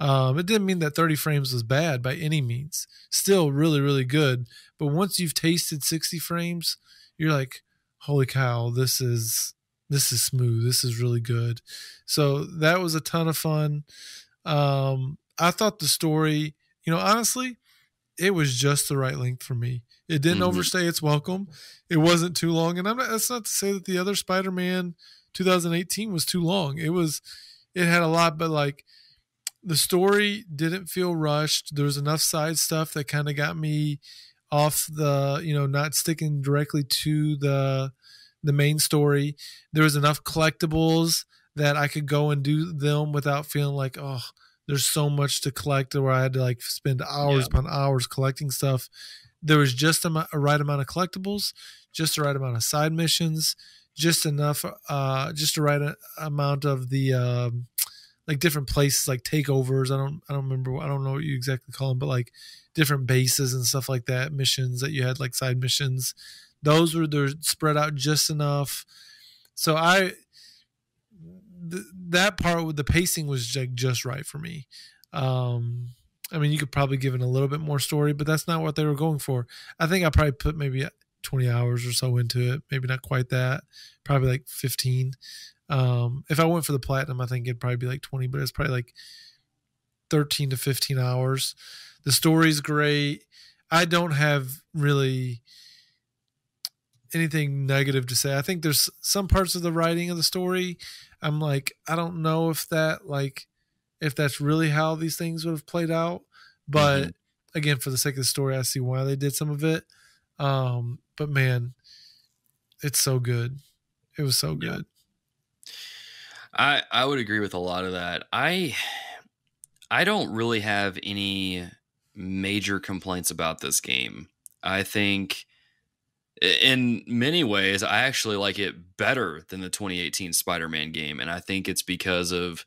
Um, it didn't mean that 30 frames was bad by any means. Still really, really good. But once you've tasted 60 frames, you're like, holy cow, this is this is smooth. This is really good. So that was a ton of fun. Um, I thought the story, you know, honestly, it was just the right length for me. It didn't mm-hmm. overstay its welcome. It wasn't too long, and I'm not, that's not to say that the other Spider-Man 2018 was too long. It was, it had a lot, but like the story didn't feel rushed. There was enough side stuff that kind of got me off the, you know, not sticking directly to the the main story. There was enough collectibles that I could go and do them without feeling like, oh, there's so much to collect where I had to like spend hours yeah. upon hours collecting stuff. There was just a, a, right amount of collectibles, just the right amount of side missions, just enough, uh, just the right amount of the, um, like different places like takeovers. I don't I don't remember I don't know what you exactly call them, but like different bases and stuff like that, missions that you had like side missions. Those were they're spread out just enough. So I th- that part with the pacing was like just right for me. Um I mean, you could probably give it a little bit more story, but that's not what they were going for. I think I probably put maybe 20 hours or so into it, maybe not quite that, probably like 15. Um, if I went for the platinum, I think it'd probably be like 20, but it's probably like 13 to 15 hours. The story's great. I don't have really anything negative to say. I think there's some parts of the writing of the story I'm like I don't know if that like if that's really how these things would have played out, but mm-hmm. again for the sake of the story I see why they did some of it. Um but man, it's so good. It was so good. I I would agree with a lot of that. I I don't really have any major complaints about this game. I think in many ways I actually like it better than the 2018 Spider-Man game and I think it's because of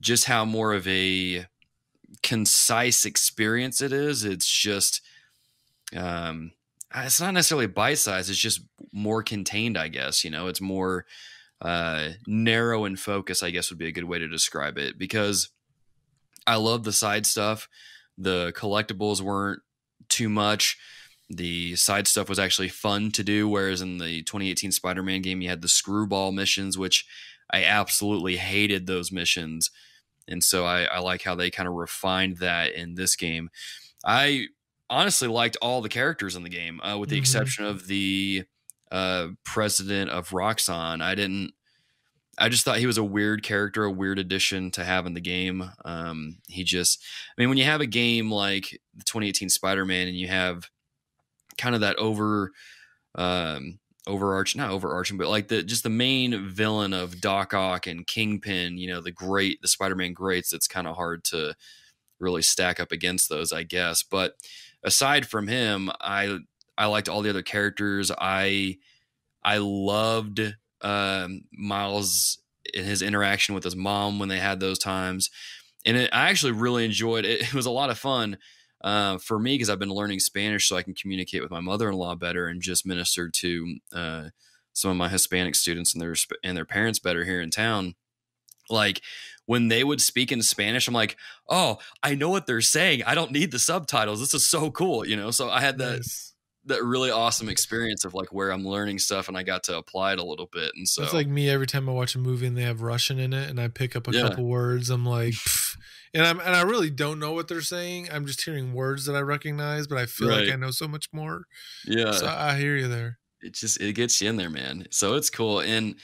just how more of a concise experience it is. It's just um it's not necessarily bite size, it's just more contained, I guess, you know. It's more uh, narrow in focus, I guess would be a good way to describe it because I love the side stuff. The collectibles weren't too much. The side stuff was actually fun to do, whereas in the 2018 Spider Man game, you had the screwball missions, which I absolutely hated those missions. And so I, I like how they kind of refined that in this game. I honestly liked all the characters in the game, uh, with the mm-hmm. exception of the uh, president of Roxxon. I didn't. I just thought he was a weird character, a weird addition to have in the game. Um, he just, I mean, when you have a game like the 2018 Spider-Man and you have kind of that over, um, overarching, not overarching, but like the just the main villain of Doc Ock and Kingpin, you know, the great, the Spider-Man greats. It's kind of hard to really stack up against those, I guess. But aside from him, I I liked all the other characters. I I loved um, Miles in his interaction with his mom when they had those times, and it, I actually really enjoyed it. (laughs) It was a lot of fun uh, for me because I've been learning Spanish so I can communicate with my mother-in-law better and just minister to uh, some of my Hispanic students and their and their parents better here in town. Like when they would speak in Spanish, I'm like, oh, I know what they're saying. I don't need the subtitles. This is so cool, you know. So I had that. Nice that really awesome experience of like where I'm learning stuff and I got to apply it a little bit. And so it's like me every time I watch a movie and they have Russian in it and I pick up a yeah. couple words, I'm like, Pff. and I'm and I really don't know what they're saying. I'm just hearing words that I recognize, but I feel right. like I know so much more. Yeah, so I hear you there. It just it gets you in there, man. So it's cool and.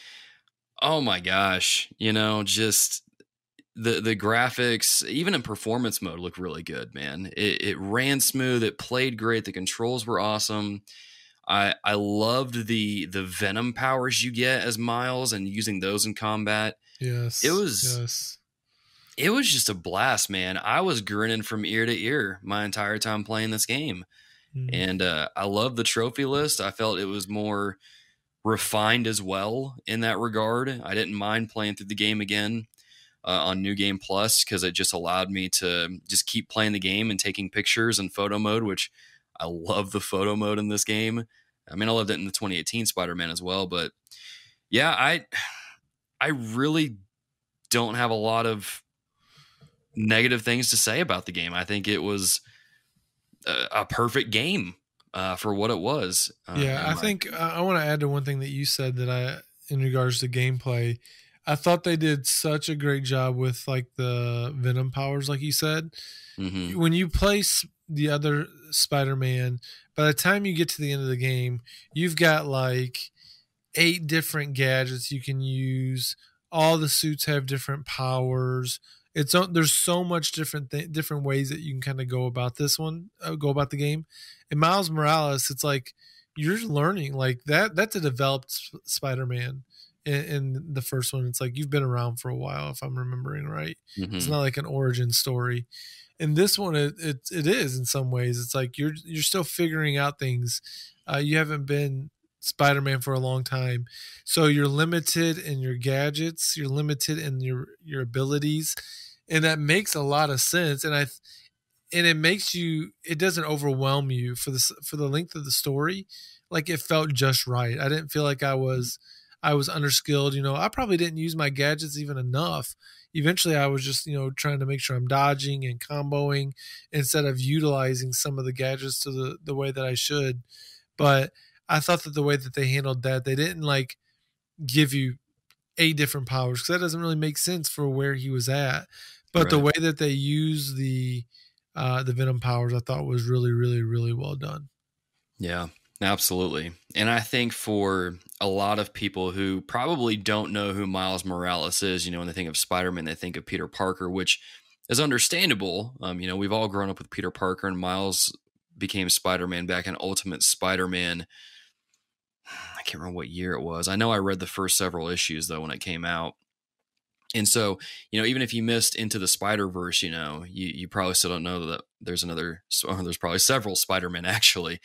Oh my gosh, you know, just the the graphics, even in performance mode, look really good, man. It, it ran smooth. It played great. The controls were awesome. I I loved the the venom powers you get as Miles and using those in combat. Yes, it was. Yes. It was just a blast, man. I was grinning from ear to ear my entire time playing this game, mm. and uh, I love the trophy list. I felt it was more refined as well in that regard. I didn't mind playing through the game again uh, on New Game Plus because it just allowed me to just keep playing the game and taking pictures in photo mode, which I love the photo mode in this game. I mean, I loved it in the 2018 Spider-Man as well, but yeah, I (sighs) I really don't have a lot of negative things to say about the game. I think it was a, a perfect game uh, for what it was. Uh, yeah, I my, think uh, I want to add to one thing that you said that I, in regards to gameplay, I thought they did such a great job with like the Venom powers, like you said. Mm-hmm. When you place the other Spider-Man, by the time you get to the end of the game, you've got like eight different gadgets you can use. All the suits have different powers it's there's so much different th- different ways that you can kind of go about this one, uh, go about the game. And Miles Morales, it's like you're learning like that. That's a developed Spider-Man. In, in the first one, it's like you've been around for a while, if I'm remembering right. Mm-hmm. It's not like an origin story. In this one, it, it it is in some ways. It's like you're you're still figuring out things. Uh, you haven't been Spider-Man for a long time. So you're limited in your gadgets, you're limited in your your abilities, and that makes a lot of sense and I and it makes you it doesn't overwhelm you for the for the length of the story. Like it felt just right. I didn't feel like I was I was underskilled, you know. I probably didn't use my gadgets even enough. Eventually I was just, you know, trying to make sure I'm dodging and comboing instead of utilizing some of the gadgets to the the way that I should. But I thought that the way that they handled that, they didn't like give you eight different powers because that doesn't really make sense for where he was at. But right. the way that they use the uh, the Venom powers, I thought was really, really, really well done. Yeah, absolutely. And I think for a lot of people who probably don't know who Miles Morales is, you know, when they think of Spider Man, they think of Peter Parker, which is understandable. Um, you know, we've all grown up with Peter Parker, and Miles became Spider Man back in Ultimate Spider Man I can't remember what year it was. I know I read the first several issues though when it came out. And so, you know, even if you missed into the Spider Verse, you know, you, you probably still don't know that there's another, (laughs) there's probably several Spider Men actually.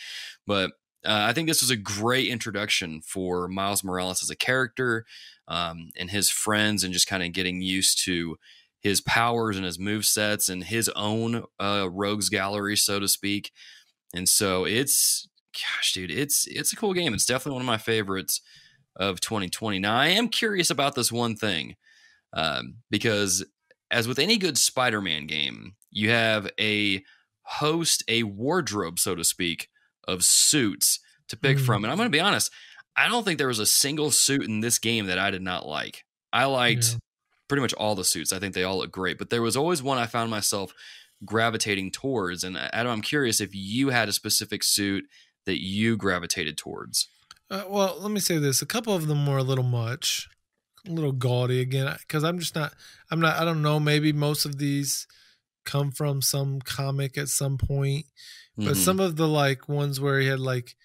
But uh, I think this was a great introduction for Miles Morales as a character um, and his friends, and just kind of getting used to his powers and his move sets and his own uh, rogues gallery, so to speak. And so it's gosh, dude, it's it's a cool game. It's definitely one of my favorites of 2020. Now, I am curious about this one thing um, because, as with any good Spider-Man game, you have a host, a wardrobe, so to speak, of suits to pick mm. from. And I'm going to be honest, I don't think there was a single suit in this game that I did not like. I liked yeah. pretty much all the suits. I think they all look great, but there was always one I found myself gravitating towards. And Adam, I'm curious if you had a specific suit that you gravitated towards? Uh, well, let me say this: a couple of them were a little much, a little gaudy again. Because I'm just not, I'm not, I don't know. Maybe most of these come from some comic at some point, but mm-hmm. some of the like ones where he had like,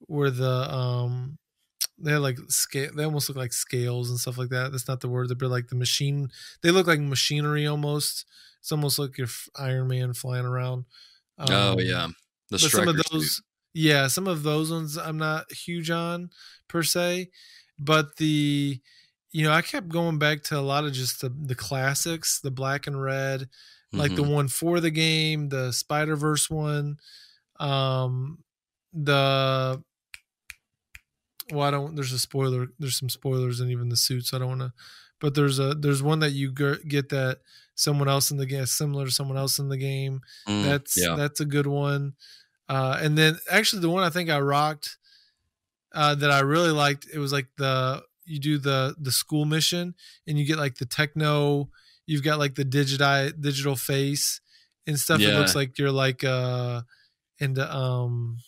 where the um, they had like scale, they almost look like scales and stuff like that. That's not the word. They're like the machine. They look like machinery almost. It's almost like your Iron Man flying around. Um, oh yeah, the but some of those yeah, some of those ones I'm not huge on per se, but the you know I kept going back to a lot of just the the classics, the black and red, like mm-hmm. the one for the game, the Spider Verse one, um, the well I don't there's a spoiler there's some spoilers and even the suits so I don't want to but there's a there's one that you get that someone else in the game similar to someone else in the game mm, that's yeah. that's a good one uh, and then actually the one I think I rocked uh, that I really liked, it was like the you do the the school mission and you get like the techno, you've got like the digital digital face and stuff. Yeah. It looks like you're like uh into um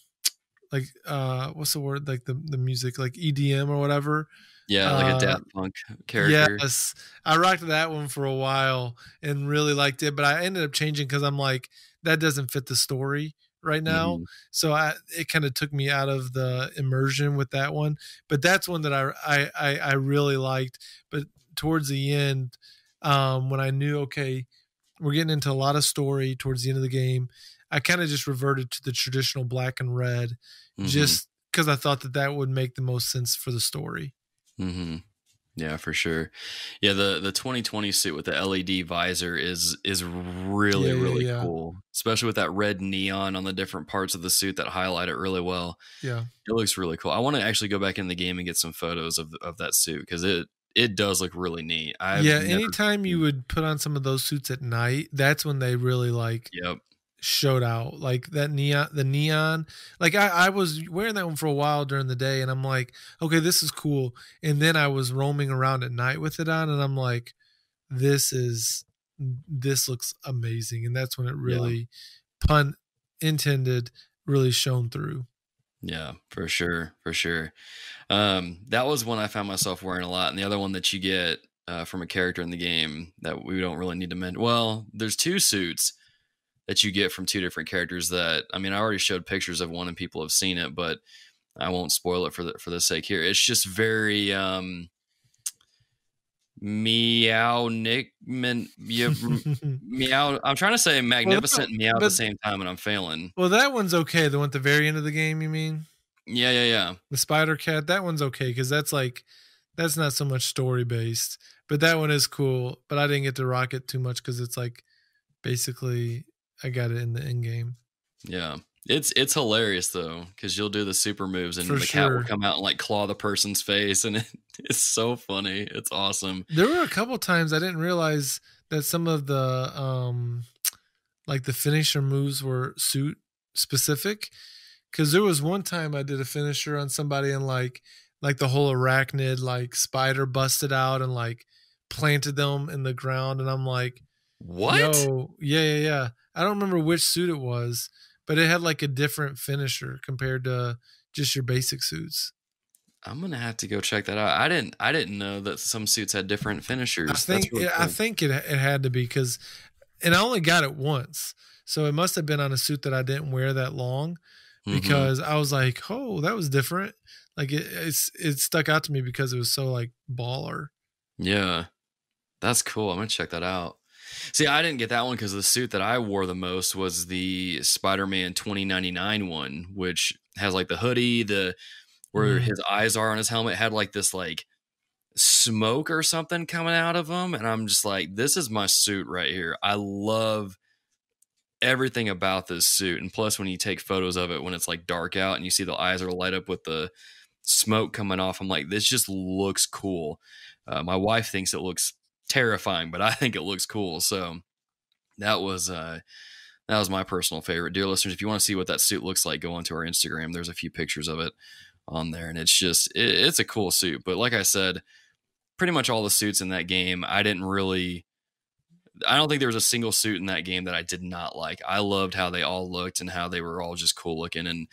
like uh what's the word like the the music like EDM or whatever. Yeah, like uh, a Daft Punk character. Yes, I rocked that one for a while and really liked it, but I ended up changing because I'm like that doesn't fit the story right now. Mm-hmm. So I it kind of took me out of the immersion with that one. But that's one that I I I, really liked. But towards the end, um, when I knew okay, we're getting into a lot of story towards the end of the game, I kind of just reverted to the traditional black and red, mm-hmm. just because I thought that that would make the most sense for the story. Mm-hmm. Yeah, for sure. Yeah, the the 2020 suit with the LED visor is is really Yeah, really yeah. cool, especially with that red neon on the different parts of the suit that highlight it really well. Yeah. It looks really cool. I want to actually go back in the game and get some photos of of that suit because it it does look really neat. I've yeah. Anytime you would put on some of those suits at night, that's when they really like Yep. showed out. Like that neon, the neon. Like I, I was wearing that one for a while during the day, and I'm like, okay, this is cool. And then I was roaming around at night with it on, and I'm like, this is this looks amazing. And that's when it really, pun intended, really shone through. Yeah, for sure, for sure. Um, that was one I found myself wearing a lot, and the other one that you get uh, from a character in the game that we don't really need to mention. Well, there's two suits that you get from two different characters. That I mean, I already showed pictures of one, and people have seen it, but I won't spoil it for the for the sake here. It's just very um, meow Nick min, yeah, (laughs) meow. I'm trying to say magnificent and meow at the same time, and I'm failing. well, that one's okay. The one at the very end of the game, you mean? Yeah, yeah, yeah. The Spider Cat, that one's okay because that's like that's not so much story based, but that one is cool. But I didn't get to rock it too much because it's like basically I got it in the end game. Yeah. It's it's hilarious though, because you'll do the super moves and For the cat will come out and like claw the person's face, and (laughs) it, it's so funny. It's awesome. There were a couple times I didn't realize that some of the um like the finisher moves were suit specific. Cause there was one time I did a finisher on somebody and like like the whole arachnid like spider busted out and like planted them in the ground and I'm like What? Yeah, yeah, yeah. I don't remember which suit it was, but it had like a different finisher compared to just your basic suits. I'm gonna have to go check that out. I didn't I didn't know that some suits had different finishers. I think really I cool. think it it had to be because, and I only got it once, so it must have been on a suit that I didn't wear that long Mhm. because I was like, oh, that was different. Like it, it's it stuck out to me because it was so like baller. Yeah. That's cool. I'm gonna check that out. See, I didn't get that one because the suit that I wore the most was the Spider-Man 2099 one, which has like the hoodie, the where Mhm. his eyes are on his helmet had like this like smoke or something coming out of him, and I'm just like, this is my suit right here. I love everything about this suit, and plus when you take photos of it when it's like dark out and you see the eyes are light up with the smoke coming off, I'm like, this just looks cool. Uh, my wife thinks it looks terrifying, but I think it looks cool. So that was uh, that was my personal favorite. Dear listeners, if you want to see what that suit looks like, go onto our Instagram. There's a few pictures of it on there, and it's just it, it's a cool suit. But like I said, pretty much all the suits in that game, I didn't really. I don't think there was a single suit in that game that I did not like. I loved how they all looked and how they were all just cool looking. And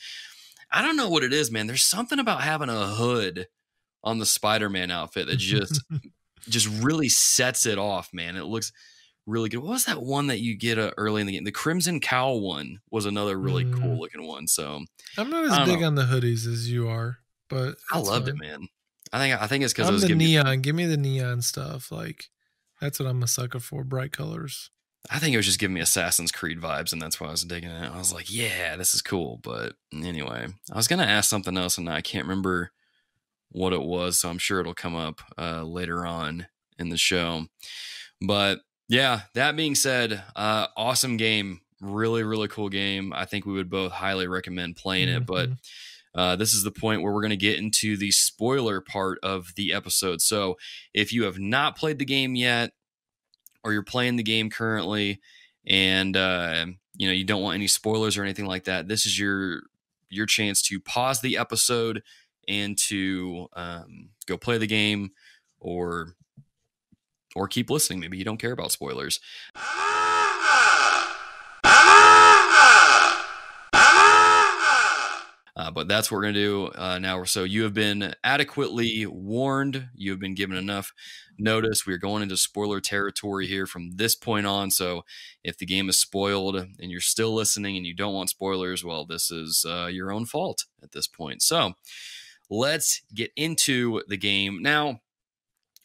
I don't know what it is, man. There's something about having a hood on the Spider-Man outfit that just (laughs) just really sets it off, man. It looks really good. What was that one that you get uh, early in the game? The Crimson Cow one was another really Mm. cool looking one. So I'm not as big know. on the hoodies as you are, but I loved fine. it, man. I think I think it's because it was the giving me, neon. Give me the neon stuff. Like that's what I'm a sucker for. Bright colors. I think it was just giving me Assassin's Creed vibes, and that's why I was digging it. I was like, yeah, this is cool. But anyway, I was gonna ask something else, and I can't remember what it was, so I'm sure it'll come up uh, later on in the show. But yeah, that being said, uh, awesome game, really, really cool game. I think we would both highly recommend playing it. But Mhm. uh, this is the point where we're going to get into the spoiler part of the episode. So if you have not played the game yet, or you're playing the game currently, and uh, you know you don't want any spoilers or anything like that, this is your your chance to pause the episode and to um, go play the game, or or keep listening. Maybe you don't care about spoilers. Uh, but that's what we're going to do uh, now. So you have been adequately warned. You have been given enough notice. We're going into spoiler territory here from this point on. So if the game is spoiled and you're still listening and you don't want spoilers, well, this is uh, your own fault at this point. So let's get into the game. Now,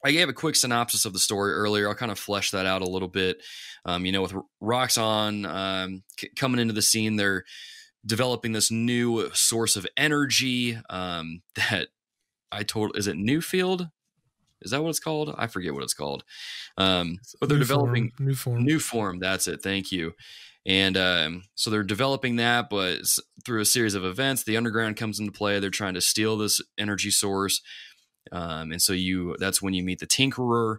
I gave a quick synopsis of the story earlier. I'll kind of flesh that out a little bit. Um, you know, with Roxxon um, c- coming into the scene, they're developing this new source of energy um, (laughs) that I told. Is it Newfield? Is that what it's called? I forget what it's called. Um, but they're New developing form, new form. new form. That's it. Thank you. And um, so they're developing that, but through a series of events, the underground comes into play. They're trying to steal this energy source, um, and so you that's when you meet the Tinkerer.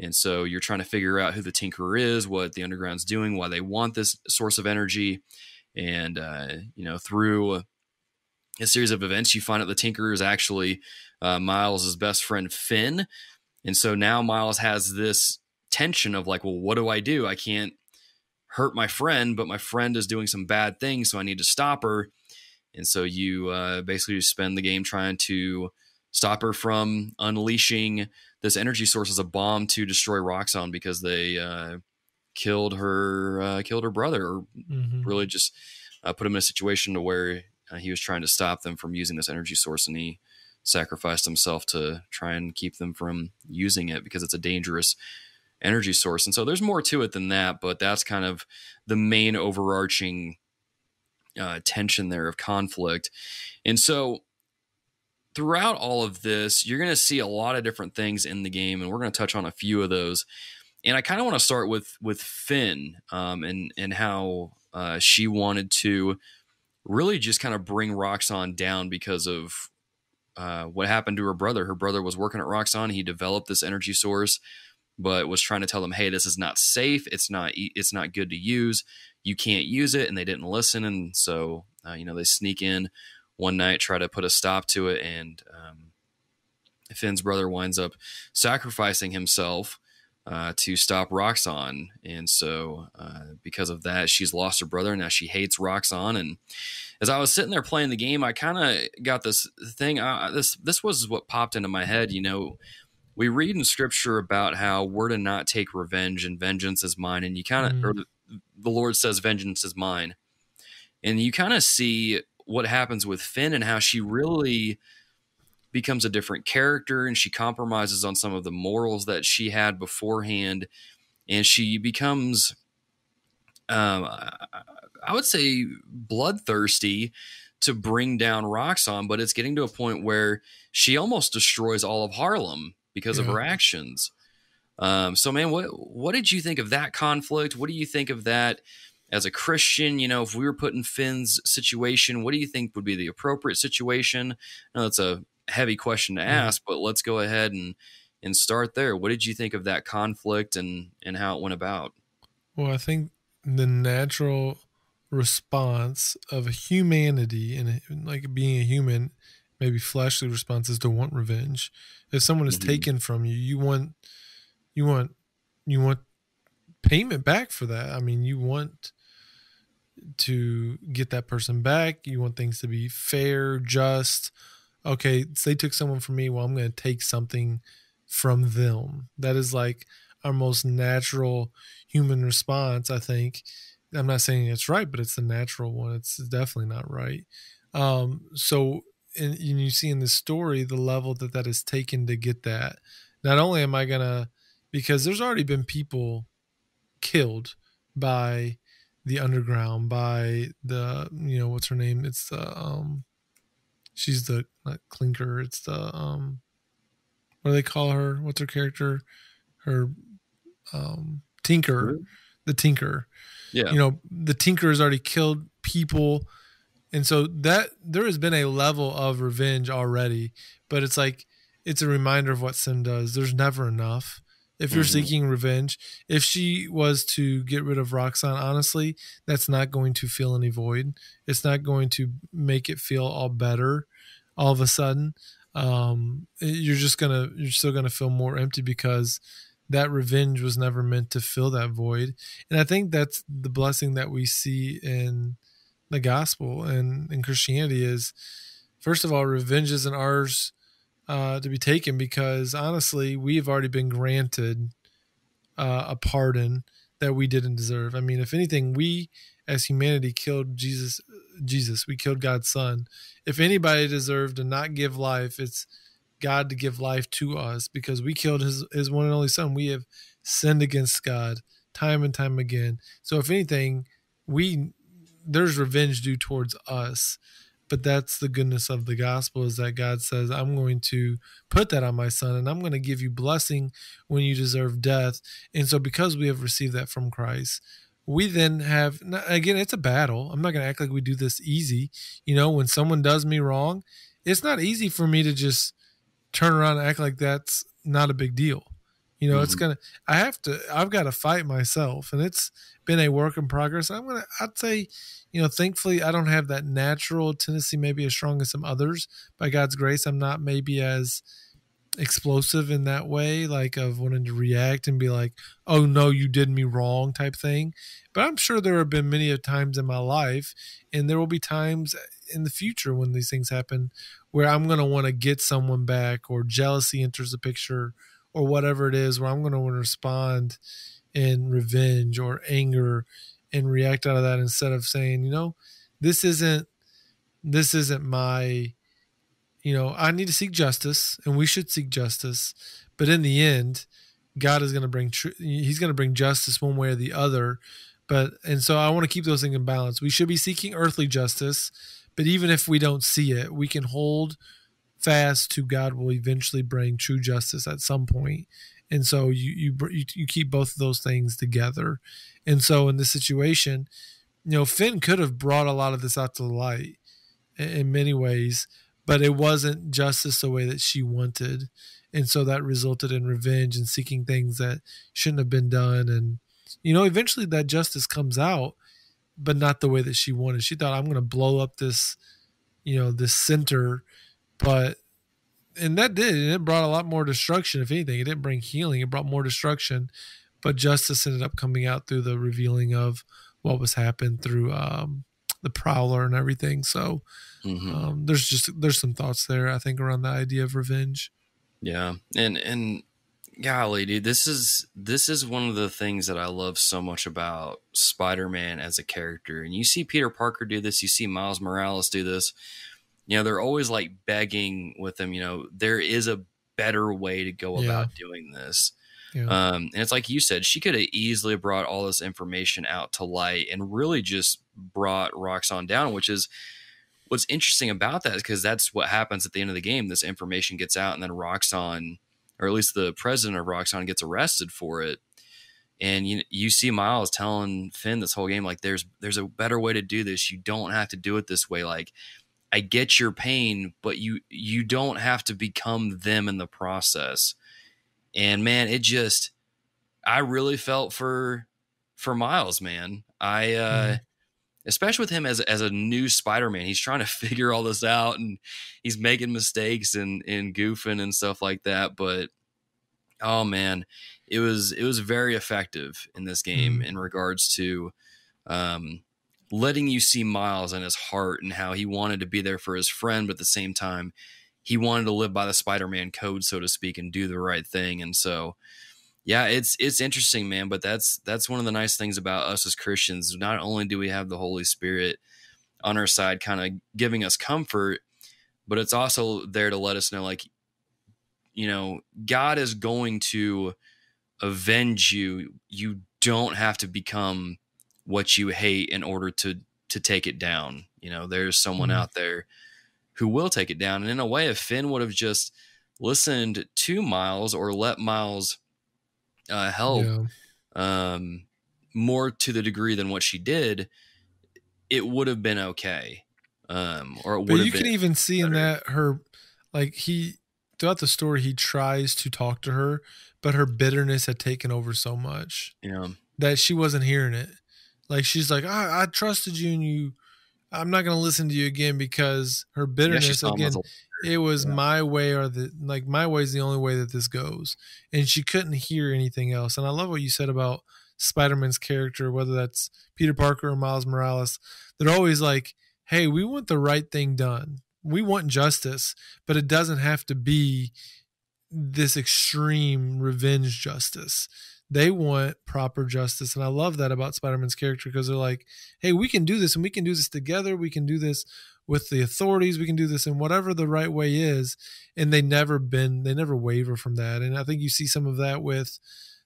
And so you're trying to figure out who the Tinkerer is, what the underground's doing, why they want this source of energy, and uh, you know through a series of events, you find out the Tinkerer is actually uh, Miles' best friend Finn, and so now Miles has this tension of like, well, what do I do? I can't hurt my friend, but my friend is doing some bad things, so I need to stop her. And so you uh, basically spend the game trying to stop her from unleashing this energy source as a bomb to destroy Roxxon because they uh, killed her uh, killed her brother, or Mhm. really just uh, put him in a situation to where uh, he was trying to stop them from using this energy source, and he sacrificed himself to try and keep them from using it because it's a dangerous energy source. And so there's more to it than that, but that's kind of the main overarching uh, tension there of conflict. And so throughout all of this, you're going to see a lot of different things in the game, and we're going to touch on a few of those. And I kind of want to start with with Finn um, and and how uh, she wanted to really just kind of bring Roxxon down because of uh, what happened to her brother. Her brother was working at Roxxon. He developed this energy source, but was trying to tell them, "Hey, this is not safe. It's not. It's not good to use. You can't use it." And they didn't listen. And so, uh, you know, they sneak in one night, try to put a stop to it, and um, Finn's brother winds up sacrificing himself uh, to stop Roxxon, And so, uh, because of that, she's lost her brother. And now she hates Roxxon, And as I was sitting there playing the game, I kind of got this thing. This this was what popped into my head. You know, we read in Scripture about how we're to not take revenge, and vengeance is mine. And you kind of, Mm. or the, the Lord says, "Vengeance is mine." And you kind of see what happens with Finn and how she really becomes a different character and she compromises on some of the morals that she had beforehand and she becomes um, I would say bloodthirsty to bring down Roxxon, but it's getting to a point where she almost destroys all of Harlem because of her actions. Um, so, man, what what did you think of that conflict? What do you think of that as a Christian? You know, if we were put in Finn's situation, what do you think would be the appropriate situation? I know it's a heavy question to Yeah. ask, but let's go ahead and and start there. What did you think of that conflict and and how it went about? Well, I think the natural response of humanity and like being a human, maybe fleshly response is to want revenge. If someone is Mhm. taken from you, you want, you want, you want payment back for that. I mean, you want to get that person back. You want things to be fair, just. Okay, so they took someone from me. Well, I'm going to take something from them. That is like our most natural human response, I think. I'm not saying it's right, but it's the natural one. It's definitely not right. Um, so, and, and you see in the story the level that that is taken to get that. Not only am I gonna, because there's already been people killed by the underground, by the you know what's her name? It's the um, she's the not clinker. It's the um, what do they call her? What's her character? Her um, tinker, the tinker Yeah. you know the tinker has already killed people and so that there has been a level of revenge already but it's like it's a reminder of what sin does. There's never enough. If you're Mhm. seeking revenge if she was to get rid of Roxxon honestly that's not going to fill any void. It's not going to make it feel all better all of a sudden. Um you're just gonna you're still gonna feel more empty because that revenge was never meant to fill that void. And I think that's the blessing that we see in the gospel and in Christianity is first of all, revenge isn't ours uh, to be taken because honestly, we've already been granted uh, a pardon that we didn't deserve. I mean, if anything, we as humanity killed Jesus. Jesus, we killed God's Son. If anybody deserved to not give life, it's God to give life to us because we killed His His one and only Son. We have sinned against God time and time again. So if anything, we there's revenge due towards us. but that's the goodness of the gospel is that God says, I'm going to put that on my son and I'm going to give you blessing when you deserve death. And so, because we have received that from Christ, we then have, again, it's a battle. I'm not going to act like we do this easy. You know, when someone does me wrong, it's not easy for me to just turn around and act like that's not a big deal. You know, mm-hmm. it's gonna. I have to. I've got to fight myself, and it's been a work in progress. I'm gonna. I'd say, you know, thankfully, I don't have that natural tendency, maybe as strong as some others. By God's grace, I'm not maybe as explosive in that way, like of wanting to react and be like, "Oh no, you did me wrong," type thing. But I'm sure there have been many of times in my life, and there will be times in the future when these things happen where I'm going to want to get someone back, or jealousy enters the picture or whatever it is where I'm going to respond in revenge or anger and react out of that instead of saying, you know, this isn't this isn't my you know, I need to seek justice and we should seek justice, but in the end, God is going to bring tr- he's going to bring justice one way or the other. But and so I want to keep those things in balance. We should be seeking earthly justice, but even if we don't see it, we can hold fast to God will eventually bring true justice at some point. And so you, you you keep both of those things together. And so in this situation, you know, Phin could have brought a lot of this out to the light in many ways, but it wasn't justice the way that she wanted. And so that resulted in revenge and seeking things that shouldn't have been done. And, you know, eventually that justice comes out, but not the way that she wanted. She thought, I'm going to blow up this, you know, this center but and that did and it brought a lot more destruction if anything. It didn't bring healing. It brought more destruction. But justice ended up coming out through the revealing of what was happened through um, the prowler and everything. So mm-hmm. um, there's just there's some thoughts there i think around the idea of revenge. Yeah. And and golly dude this is this is one of the things that i love so much about spider-man as a character. And you see peter parker do this. You see miles morales do this you know they're always like begging with them you know there is a better way to go yeah. about doing this yeah. um, and it's like you said she could have easily brought all this information out to light and really just brought roxxon down which is what's interesting about that is because that's what happens at the end of the game this information gets out and then roxxon or at least the president of roxxon gets arrested for it and you you see Miles telling Phin this whole game like there's there's a better way to do this. You don't have to do it this way. Like I get your pain, but you you don't have to become them in the process. And man, it just I really felt for for Miles, man. I uh mm. especially with him as as a new Spider-Man, he's trying to (laughs) figure all this out and he's making mistakes and and goofing and stuff like that, but oh man, it was it was very effective in this game mm. in regards to um letting you see Miles and his heart and how he wanted to be there for his friend, but at the same time, he wanted to live by the Spider-Man code, so to speak, and do the right thing. And so, yeah, it's it's interesting, man. But that's that's one of the nice things about us as Christians. Not only do we have the Holy Spirit on our side, kind of giving us comfort, but it's also there to let us know, like, you know, God is going to avenge you. You don't have to become what you hate in order to to take it down. You know, there's someone mm-hmm. out there who will take it down. And in a way, if Phin would have just listened to Miles or let Miles uh, help yeah. um, more to the degree than what she did, it would have been okay. Um, or it would. But you can even see better. in that her, like he throughout the story, he tries to talk to her, but her bitterness had taken over so much, yeah, that she wasn't hearing it. Like she's like, I, I trusted you, and you, I'm not going to listen to you again because her bitterness yeah, again. It was yeah. my way or the like my way is the only way that this goes, and she couldn't hear anything else. And I love what you said about Spider-Man's character, whether that's Peter Parker or Miles Morales. They're always like, "Hey, we want the right thing done. We want justice, but it doesn't have to be this extreme revenge justice." They want proper justice and i love that about spider-man's character because they're like hey we can do this and we can do this together we can do this with the authorities we can do this in whatever the right way is and they never been they never waver from that and i think you see some of that with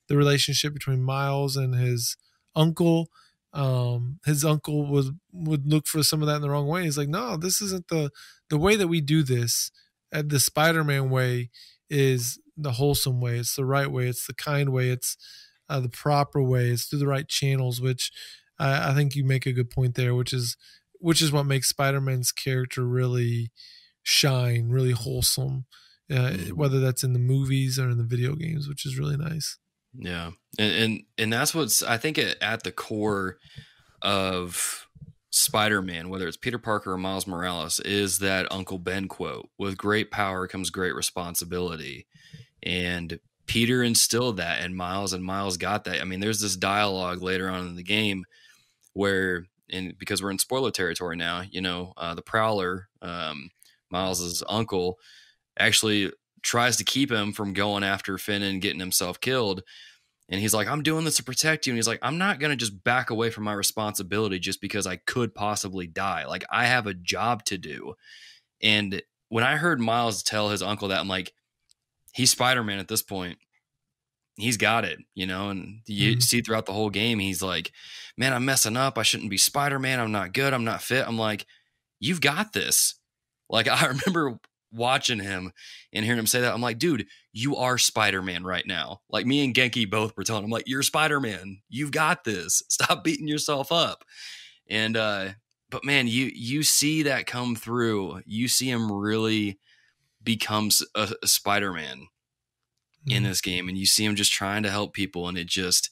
the relationship between miles and his uncle um, his uncle would would look for some of that in the wrong way. He's like, no, this isn't the the way that we do this. Uh, the Spider-Man way is the wholesome way. It's the right way. It's the kind way. It's uh, the proper way. It's through the right channels. Which I, I think you make a good point there. Which is which is what makes Spider-Man's character really shine, really wholesome. Uh, Mhm. whether that's in the movies or in the video games, which is really nice. Yeah, and and, and that's what's I think at, at the core of Spider-Man, whether it's Peter Parker or Miles Morales, is that Uncle Ben quote: "With great power comes great responsibility," and Peter instilled that, and Miles and Miles got that. I mean, there's this dialogue later on in the game where, and because we're in spoiler territory now, you know, uh, the Prowler, um, Miles's uncle, actually tries to keep him from going after Phin and getting himself killed. And he's like, I'm doing this to protect you. And he's like, I'm not going to just back away from my responsibility just because I could possibly die. Like, I have a job to do. And when I heard Miles tell his uncle that, I'm like, he's Spider Man at this point. He's got it, you know. And you Mhm. see throughout the whole game, he's like, Man, I'm messing up. I shouldn't be Spider Man. I'm not good. I'm not fit. I'm like, You've got this. Like, (laughs) I remember watching him and hearing him say that. I'm like, dude, you are Spider Man right now. Like me and Ganke both were telling him, like, you're Spider Man. You've got this. (laughs) Stop beating yourself up. And uh, but man, you you see that come through. You see him really becomes a, a Spider Man in this game, and you see him just trying to help people, and it just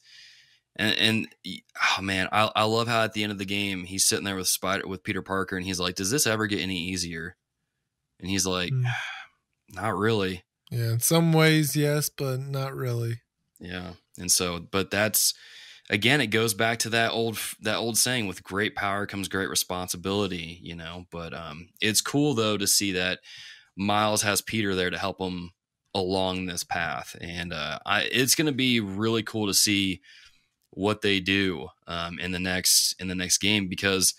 and, and oh man, I, I love how at the end of the game he's sitting there with Spider with Peter Parker, and he's like, "Does this ever get any easier?" And he's like, Mm. "Not really." Yeah, in some ways, yes, but not really. Yeah. And so, but that's again, it goes back to that old that old saying: with great power comes great responsibility. You know. But um, it's cool though to see that Miles has Peter there to help him along this path, and uh, I, it's going to be really cool to see what they do um, in the next in the next game because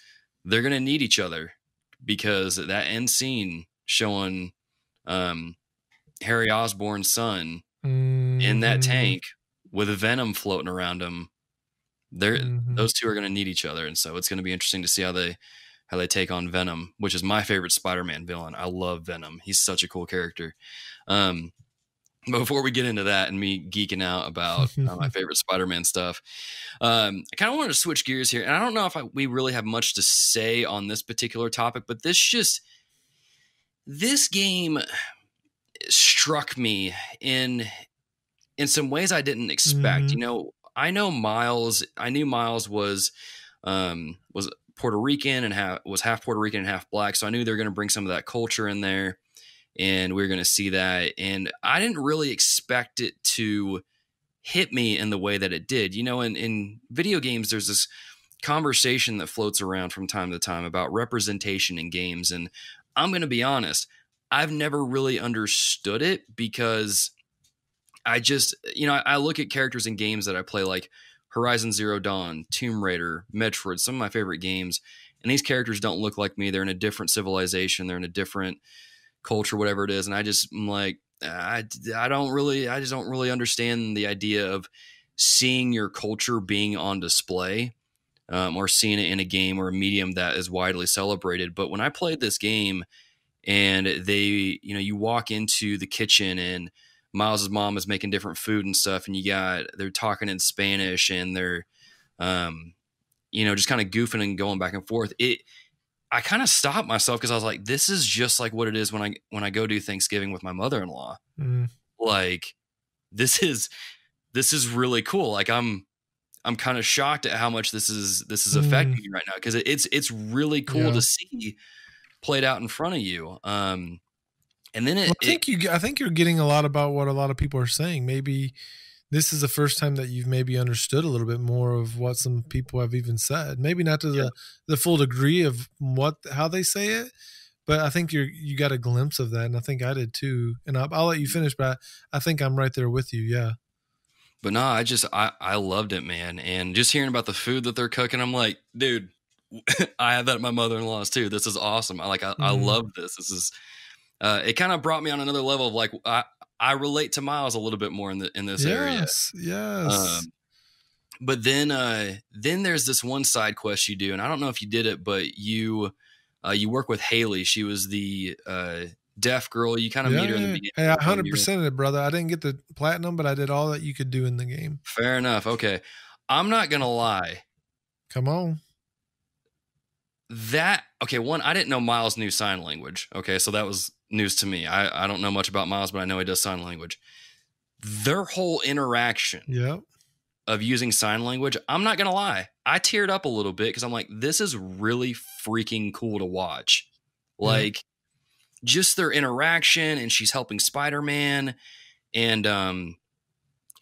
they're going to need each other because that end scene showing um, Harry Osborn's son in that Mhm. tank with venom floating around him they're Mhm. those two are going to need each other and so it's going to be interesting to see how they how they take on venom which is my favorite spider-man villain i love venom he's such a cool character um but before we get into that and me geeking out about uh, my (laughs) favorite spider-man stuff um i kind of wanted to switch gears here and i don't know if I, we really have much to say on this particular topic but this just this game struck me in in some ways I didn't expect. Mhm. You know, I know Miles. I knew Miles was um, was Puerto Rican and was half Puerto Rican and half black, so I knew they were going to bring some of that culture in there, and we were going to see that. And I didn't really expect it to hit me in the way that it did. You know, in in video games, there's this conversation that floats around from time to time about representation in games, and I'm going to be honest. I've never really understood it because I just, you know, I, I look at characters in games that I play like Horizon Zero Dawn, Tomb Raider, Metroid, some of my favorite games, and these characters don't look like me. They're in a different civilization, they're in a different culture, whatever it is, and I just I'm like, I, I don't really, I just don't really understand the idea of seeing your culture being on display. Um, or seeing it in a game or a medium that is widely celebrated. But when I played this game, and they you know you walk into the kitchen and miles's mom is making different food and stuff and you got they're talking in spanish and they're um you know just kind of goofing and going back and forth. It i kind of stopped myself because i was like this is just like what it is when i when i go do thanksgiving with my mother-in-law. Mm. like this is this is really cool. Like i'm i'm kind of shocked at how much this is this is affecting me right now because it's it's really cool Yeah. to see played out in front of you. Um and then it, Well, I it- think you. I think you're getting a lot about what a lot of people are saying. Maybe this is the first time that you've maybe understood a little bit more of what some people have even said. Maybe not to Yeah. the the full degree of what how they say it, but I think you're you got a glimpse of that, and I think I did too. And I'll, I'll let you finish, but I, I think I'm right there with you. Yeah. but no i just i i loved it man and just hearing about the food that they're cooking i'm like dude (laughs) i have that at my mother-in-law's too this is awesome i like i, I Mhm. love this this is uh it kind of brought me on another level of like i i relate to miles a little bit more in the in this area yes. Yes. Um, but then uh then there's this one side quest you do and i don't know if you did it but you uh you work with hailey she was the uh deaf girl you kind of Yeah, meet her in the beginning Hey, I of hundred percent it, brother. I didn't get the platinum, but I did all that you could do in the game. fair enough okay i'm not gonna lie Come on. that okay one i didn't know miles knew sign language okay so that was news to me. I i don't know much about miles but i know he does sign language. Their whole interaction Yep. of using sign language i'm not gonna lie i teared up a little bit because i'm like this is really freaking cool to watch. Like just their interaction and she's helping spider-man and um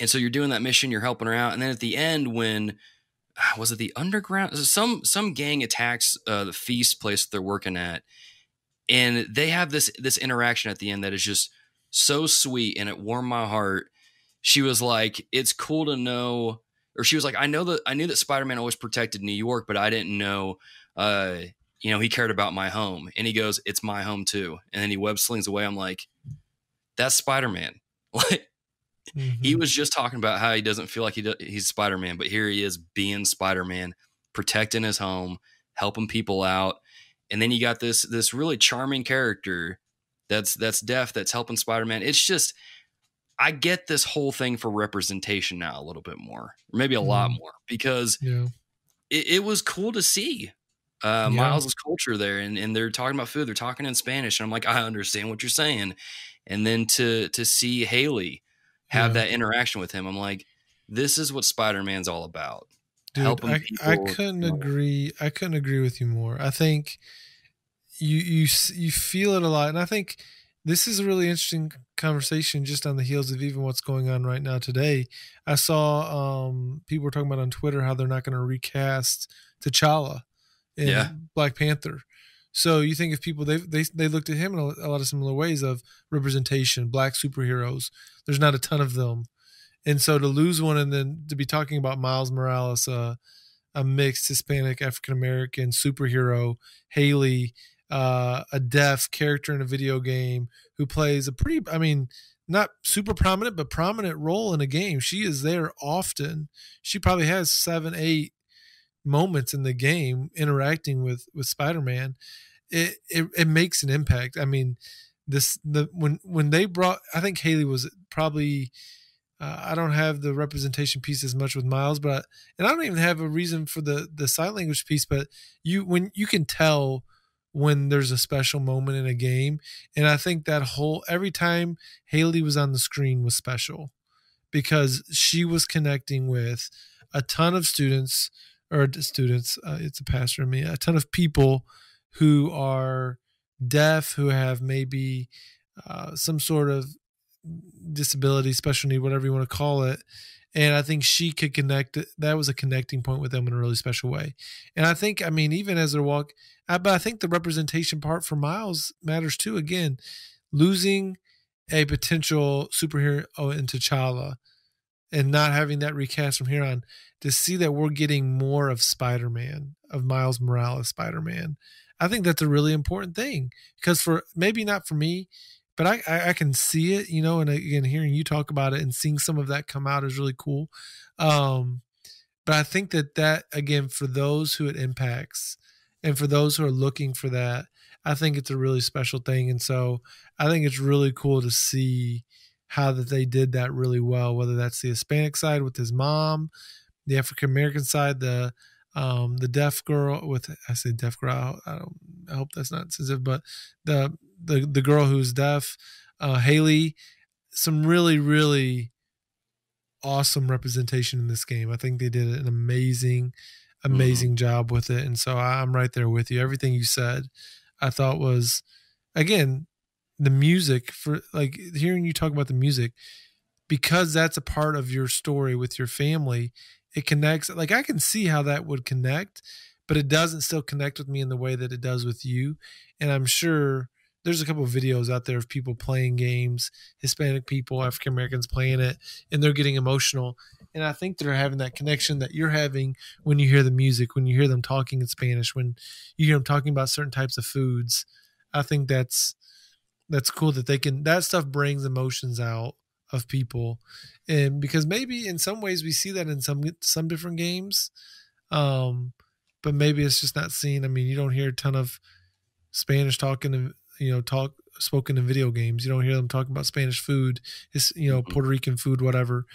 and so you're doing that mission you're helping her out and then at the end when ah, was it the underground some some gang attacks uh the feast place that they're working at and they have this this interaction at the end that is just so sweet and it warmed my heart. She was like it's cool to know or she was like i know that i knew that spider-man always protected new york but i didn't know uh you know he cared about my home. And he goes it's my home too. And then he web slings away. I'm like that's spider-man. (laughs) Like he Mhm. was just talking about how he doesn't feel like he do, he's Spider-Man, but here he is being Spider-Man, protecting his home, helping people out, and then you got this this really charming character that's that's deaf that's helping Spider-Man. It's just I get this whole thing for representation now a little bit more, or maybe a lot Mhm. more, because Yeah. it, it was cool to see uh, Yeah. Miles' culture there, and, and they're talking about food. They're talking in Spanish, and I'm like, I understand what you're saying. And then to to see Hailey have Yeah. that interaction with him, I'm like, this is what Spider Man's all about. Dude, I, I couldn't agree. I couldn't agree with you more. I think you you you feel it a lot, and I think this is a really interesting conversation just on the heels of even what's going on right now today. I saw um, people were talking about on Twitter how they're not going to recast T'Challa in Yeah. Black Panther. So you think if people they they they looked at him in a, a lot of similar ways of representation, black superheroes. There's not a ton of them, and so to lose one and then to be talking about Miles Morales, uh, a mixed Hispanic African American superhero, Hailey, uh, a deaf character in a video game who plays a pretty, I mean, not super prominent, but prominent role in a game. She is there often. She probably has seven, eight moments in the game interacting with with Spider-Man. It it, it makes an impact. I mean, this the when when they brought, I think Hailey was probably. Uh, I don't have the representation piece as much with Miles, but and I don't even have a reason for the the sign language piece. But you when you can tell when there's a special moment in a game, and I think that whole every time Hailey was on the screen was special because she was connecting with a ton of students or students. Uh, it's a pastor in me. A ton of people who are deaf, who have maybe uh, some sort of disability, special need, whatever you want to call it. And I think she could connect. That was a connecting point with them in a really special way. And I think, I mean, even as they're walk, I, but I think the representation part for Miles matters too. Again, losing a potential superhero oh, in T'Challa and not having that recast from here on to see that we're getting more of Spider-Man, of Miles Morales Spider-Man. I think that's a really important thing because for maybe not for me, but I, I, I can see it, you know, and again, hearing you talk about it and seeing some of that come out is really cool. Um, but I think that that again, for those who it impacts and for those who are looking for that, I think it's a really special thing. And so I think it's really cool to see how that they did that really well, whether that's the Hispanic side with his mom, the African American side, the um the deaf girl with I say deaf girl, I don't I hope that's not sensitive, but the the the girl who's deaf, uh Hailey, some really, really awesome representation in this game. I think they did an amazing, amazing job with it. And so I'm right there with you. Everything you said, I thought was again, the music for like hearing you talk about the music, because that's a part of your story with your family, it connects like I can see how that would connect, but it doesn't still connect with me in the way that it does with you. And I'm sure there's a couple of videos out there of people playing games, Hispanic people, African Americans playing it, and they're getting emotional. And I think they're having that connection that you're having when you hear the music, when you hear them talking in Spanish, when you hear them talking about certain types of foods. I think that's that's cool that they can that stuff brings emotions out of people, and because maybe in some ways we see that in some some different games, um, but maybe it's just not seen. I mean, you don't hear a ton of Spanish talking, and, you know, talk spoken in video games. You don't hear them talking about Spanish food, it's you know Mhm. Puerto Rican food, whatever.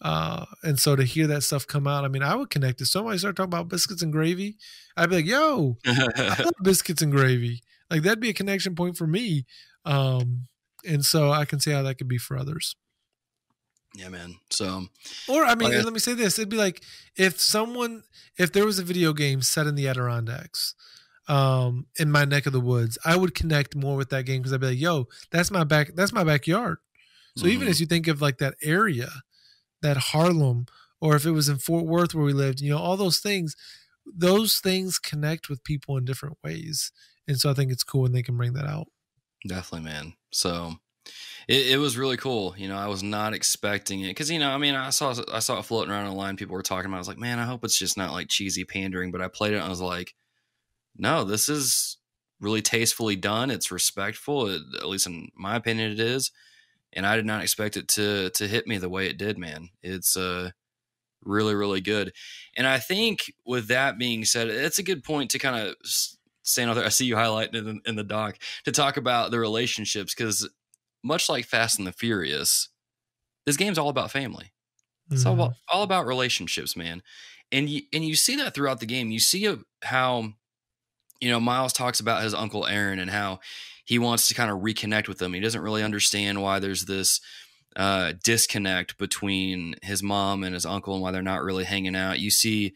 Uh, and so to hear that stuff come out, I mean, I would connect. If somebody started talking about biscuits and gravy, I'd be like, "Yo, I love (laughs) biscuits and gravy." Like that'd be a connection point for me. Um, and so I can see how that could be for others. Yeah, man. So Or I mean, Like let me say this: it'd be like if someone, if there was a video game set in the Adirondacks, um, in my neck of the woods, I would connect more with that game because I'd be like, "Yo, that's my back, that's my backyard." So even mhm. as you think of like that area, that Harlem, or if it was in Fort Worth where we lived, you know, all those things, those things connect with people in different ways, and so I think it's cool when they can bring that out. Definitely, man. So it, it was really cool. You know, I was not expecting it because you know, I mean, I saw I saw it floating around online. People were talking about. it. I was like, man, I hope it's just not like cheesy pandering. But I played it and I was like, no, this is really tastefully done. It's respectful. It, at least in my opinion, it is. And I did not expect it to to hit me the way it did, man. It's uh really really good. And I think with that being said, it's a good point to kind of stand out there. I see you highlighting in, in the doc to talk about the relationships because much like Fast and the Furious, this game's all about family. It's all Mhm. about all about relationships, man. And you and you see that throughout the game. You see a- how you know Miles talks about his uncle Aaron and how he wants to kind of reconnect with them. He doesn't really understand why there's this uh, disconnect between his mom and his uncle and why they're not really hanging out. You see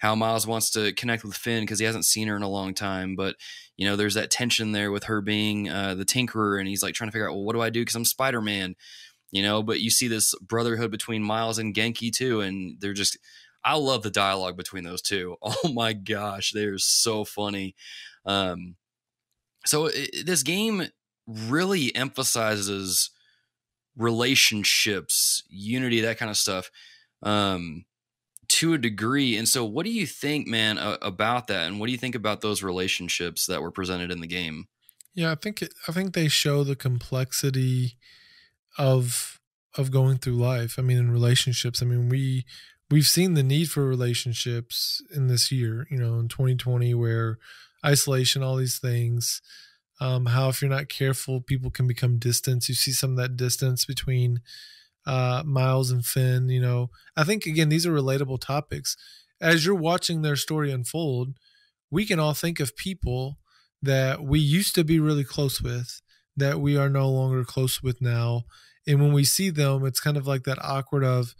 how Miles wants to connect with Phin because he hasn't seen her in a long time, but you know there's that tension there with her being uh, the Tinkerer, and he's like trying to figure out, well, what do I do because I'm Spider Man, you know? But you see this brotherhood between Miles and Ganke too, and they're just. I love the dialogue between those two. (laughs) Oh my gosh, they're so funny. Um, so it, this game really emphasizes relationships, unity, that kind of stuff, um, to a degree. And so, what do you think, man, uh, about that? And what do you think about those relationships that were presented in the game? Yeah, I think it, I think they show the complexity of of going through life. I mean, in relationships. I mean, we we've seen the need for relationships in this year. You know, in 2020, where isolation, all these things. Um, how if you're not careful, people can become distant. You see some of that distance between uh, Miles and Phin. You know, I think again these are relatable topics. As you're watching their story unfold, we can all think of people that we used to be really close with that we are no longer close with now. And when we see them, it's kind of like that awkward of,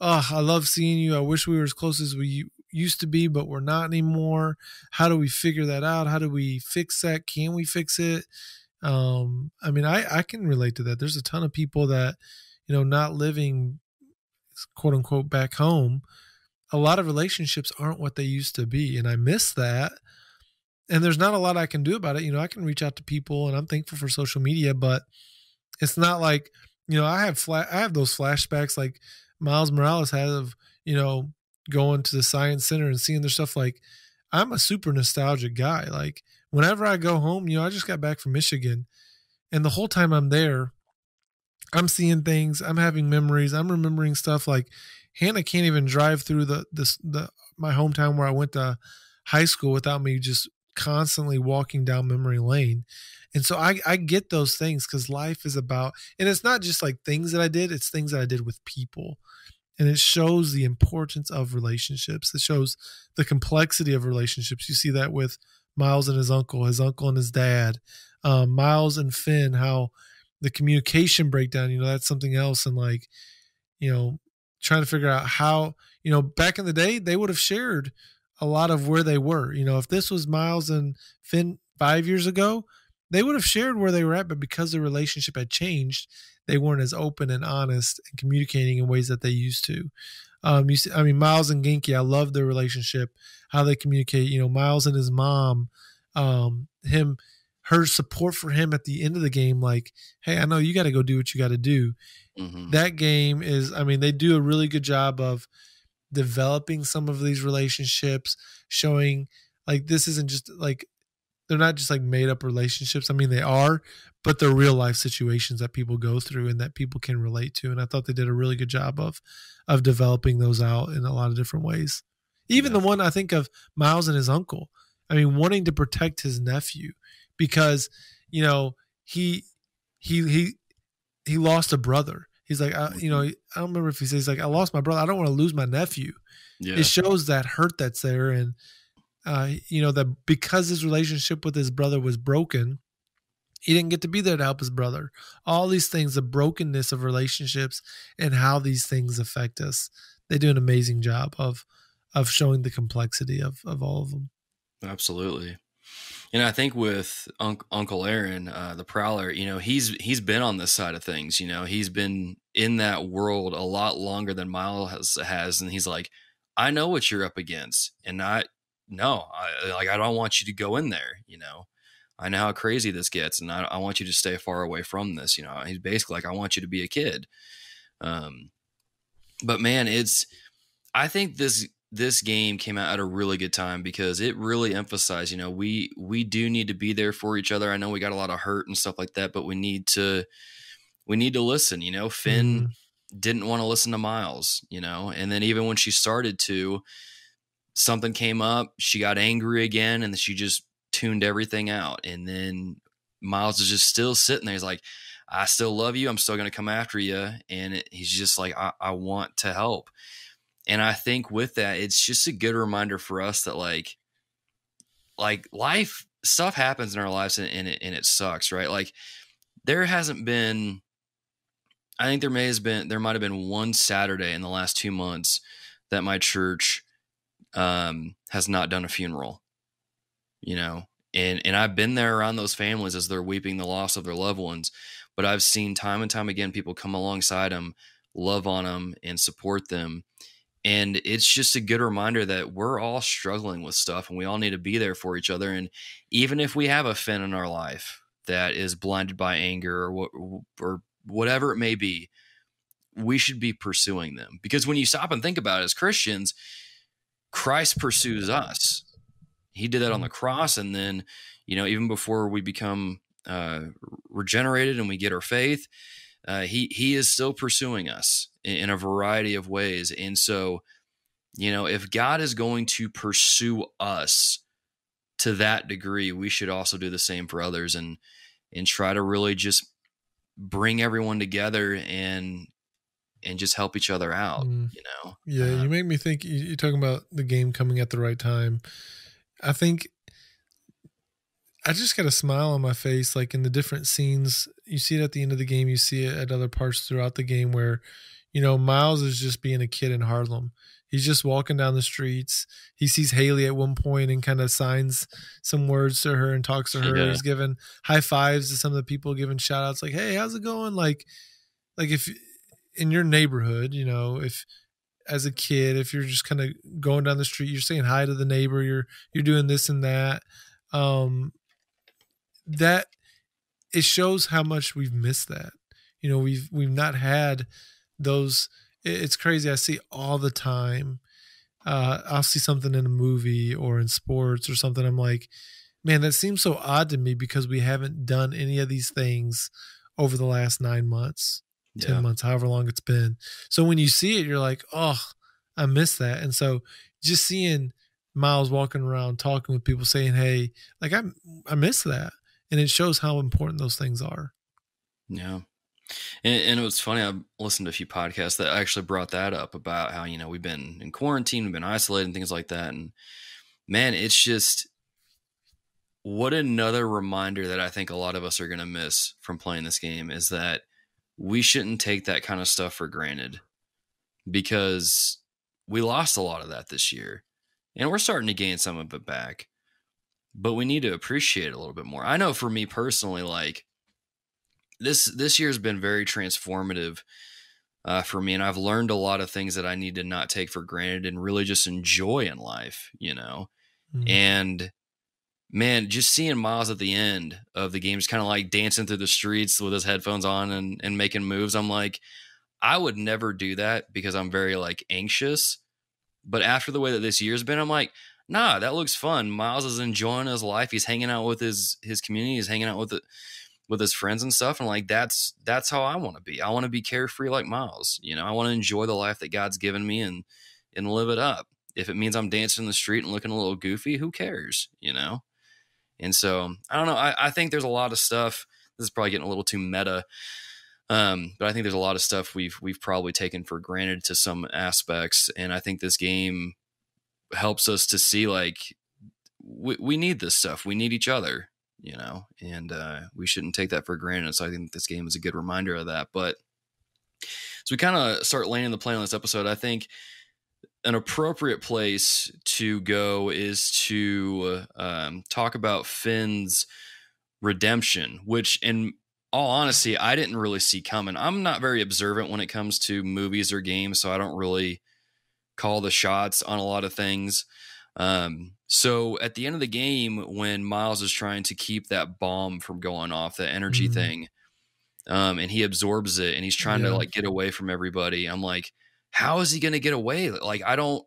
oh, I love seeing you. I wish we were as close as we used to be, but we're not anymore. How do we figure that out? How do we fix that? Can we fix it? Um, I mean, I, I can relate to that. There's a ton of people that, you know, not living quote unquote back home, a lot of relationships aren't what they used to be. And I miss that and there's not a lot I can do about it. You know, I can reach out to people, and I'm thankful for social media, but it's not like you know I have fla- I have those flashbacks like Miles Morales had of you know going to the science center and seeing their stuff. Like I'm a super nostalgic guy. Like whenever I go home, you know, I just got back from Michigan, and the whole time I'm there, I'm seeing things. I'm having memories. I'm remembering stuff like Hannah can't even drive through the the, the my hometown where I went to high school without me just constantly walking down memory lane. And so I, I get those things because life is about, and it's not just like things that I did, it's things that I did with people. And it shows the importance of relationships. It shows the complexity of relationships. You see that with Miles and his uncle, his uncle and his dad, um, Miles and Phin, how the communication breakdown, you know, that's something else. And like, you know, trying to figure out how, you know, back in the day, they would have shared a lot of where they were. You know, if this was Miles and Phin five years ago, they would have shared where they were at, but because the relationship had changed, they weren't as open and honest and communicating in ways that they used to. Um, you see, I mean, Miles and Ganke, I love their relationship, how they communicate. You know, Miles and his mom, um, him, her support for him at the end of the game, like, hey, I know you got to go do what you got to do. Mm-hmm. That game is, I mean, they do a really good job of developing some of these relationships, showing like this isn't just like they're not just like made up relationships. I mean, they are, but they're real life situations that people go through and that people can relate to. And I thought they did a really good job of of developing those out in a lot of different ways. Even yeah. the one I think of Miles and his uncle. I mean, wanting to protect his nephew because you know he he he he lost a brother. He's like, I, you know, I don't remember if he says like, I lost my brother. I don't want to lose my nephew. Yeah. It shows that hurt that's there, and uh, you know that because his relationship with his brother was broken, he didn't get to be there to help his brother. All these things, the brokenness of relationships, and how these things affect us. They do an amazing job of of showing the complexity of of all of them. Absolutely. And I think with Uncle Aaron, uh, the Prowler, you know, he's he's been on this side of things. You know, he's been in that world a lot longer than Miles has, has and he's like, I know what you're up against, and I no, I like I don't want you to go in there. You know, I know how crazy this gets, and I, I want you to stay far away from this. You know, he's basically like, I want you to be a kid. Um, but man, it's I think this this game came out at a really good time because it really emphasized, you know, we we do need to be there for each other. I know we got a lot of hurt and stuff like that, but we need to we need to listen, you know. Phin mm-hmm. didn't want to listen to Miles, you know, and then even when she started to something came up, she got angry again and she just tuned everything out. And then Miles is just still sitting there. He's like, I still love you. I'm still going to come after you. And it, he's just like, I, I want to help and I think with that, it's just a good reminder for us that like, like life stuff happens in our lives and, and it and it sucks, right? Like there hasn't been. I think there may have been there might have been one Saturday in the last two months that my church um, has not done a funeral. You know, and and I've been there around those families as they're weeping the loss of their loved ones, but I've seen time and time again people come alongside them, love on them, and support them and it's just a good reminder that we're all struggling with stuff and we all need to be there for each other. And even if we have a Phin in our life that is blinded by anger or, or whatever it may be, we should be pursuing them. Because when you stop and think about it as Christians, Christ pursues us. He did that on the mm-hmm. cross. And then, you know, even before we become uh, regenerated and we get our faith, uh, he he is still pursuing us in, a variety of ways. And so, you know, if God is going to pursue us to that degree, we should also do the same for others and and try to really just bring everyone together and and just help each other out. Mm. You know. Yeah, uh, you make me think. You're talking about the game coming at the right time. I think I just got a smile on my face, like in the different scenes. You see it at the end of the game. You see it at other parts throughout the game where, you know, Miles is just being a kid in Harlem. He's just walking down the streets. He sees Hailey at one point and kind of signs some words to her and talks to her. Yeah. He's giving high fives to some of the people, giving shout outs like, "Hey, how's it going?" Like, like if in your neighborhood, you know, if as a kid, if you're just kind of going down the street, you're saying hi to the neighbor, you're you're doing this and that. Um, that it shows how much we've missed that. You know, we've we've not had those. It's crazy. I see all the time. Uh, I'll see something in a movie or in sports or something. I'm like, man, that seems so odd to me because we haven't done any of these things over the last nine months, yeah. 10 months, however long it's been. So when you see it, you're like, oh, I miss that. And so just seeing Miles walking around talking with people saying, hey, like I, I miss that and it shows how important those things are. Yeah. And, and, it was funny. I listened to a few podcasts that actually brought that up about how, you know, we've been in quarantine, we've been isolated and things like that. And man, it's just what another reminder that I think a lot of us are going to miss from playing this game is that we shouldn't take that kind of stuff for granted because we lost a lot of that this year and we're starting to gain some of it back but we need to appreciate it a little bit more. I know for me personally, like this this year's been very transformative uh, for me, and I've learned a lot of things that I need to not take for granted and really just enjoy in life. You know, mm-hmm. and man, just seeing Miles at the end of the game, just kind of like dancing through the streets with his headphones on and, and making moves. I'm like, I would never do that because I'm very like anxious. But after the way that this year's been, I'm like, nah, that looks fun. Miles is enjoying his life. He's hanging out with his his community. He's hanging out with the, with his friends and stuff and like that's that's how I want to be. I want to be carefree like Miles. You know, I want to enjoy the life that God's given me and and live it up. If it means I'm dancing in the street and looking a little goofy, who cares? You know? And so I don't know. I, I think there's a lot of stuff. This is probably getting a little too meta. Um, but I think there's a lot of stuff we've we've probably taken for granted to some aspects. And I think this game helps us to see like we, we need this stuff. We need each other you know, and uh, we shouldn't take that for granted. So I think this game is a good reminder of that. But as we kind of start laying the plan on this episode, I think an appropriate place to go is to um, talk about Phin's redemption, which, in all honesty, I didn't really see coming. I'm not very observant when it comes to movies or games, so I don't really call the shots on a lot of things. Um, so at the end of the game, when Miles is trying to keep that bomb from going off, the energy mm-hmm. thing, um, and he absorbs it and he's trying yeah. to like get away from everybody, I'm like, how is he going to get away? Like, I don't,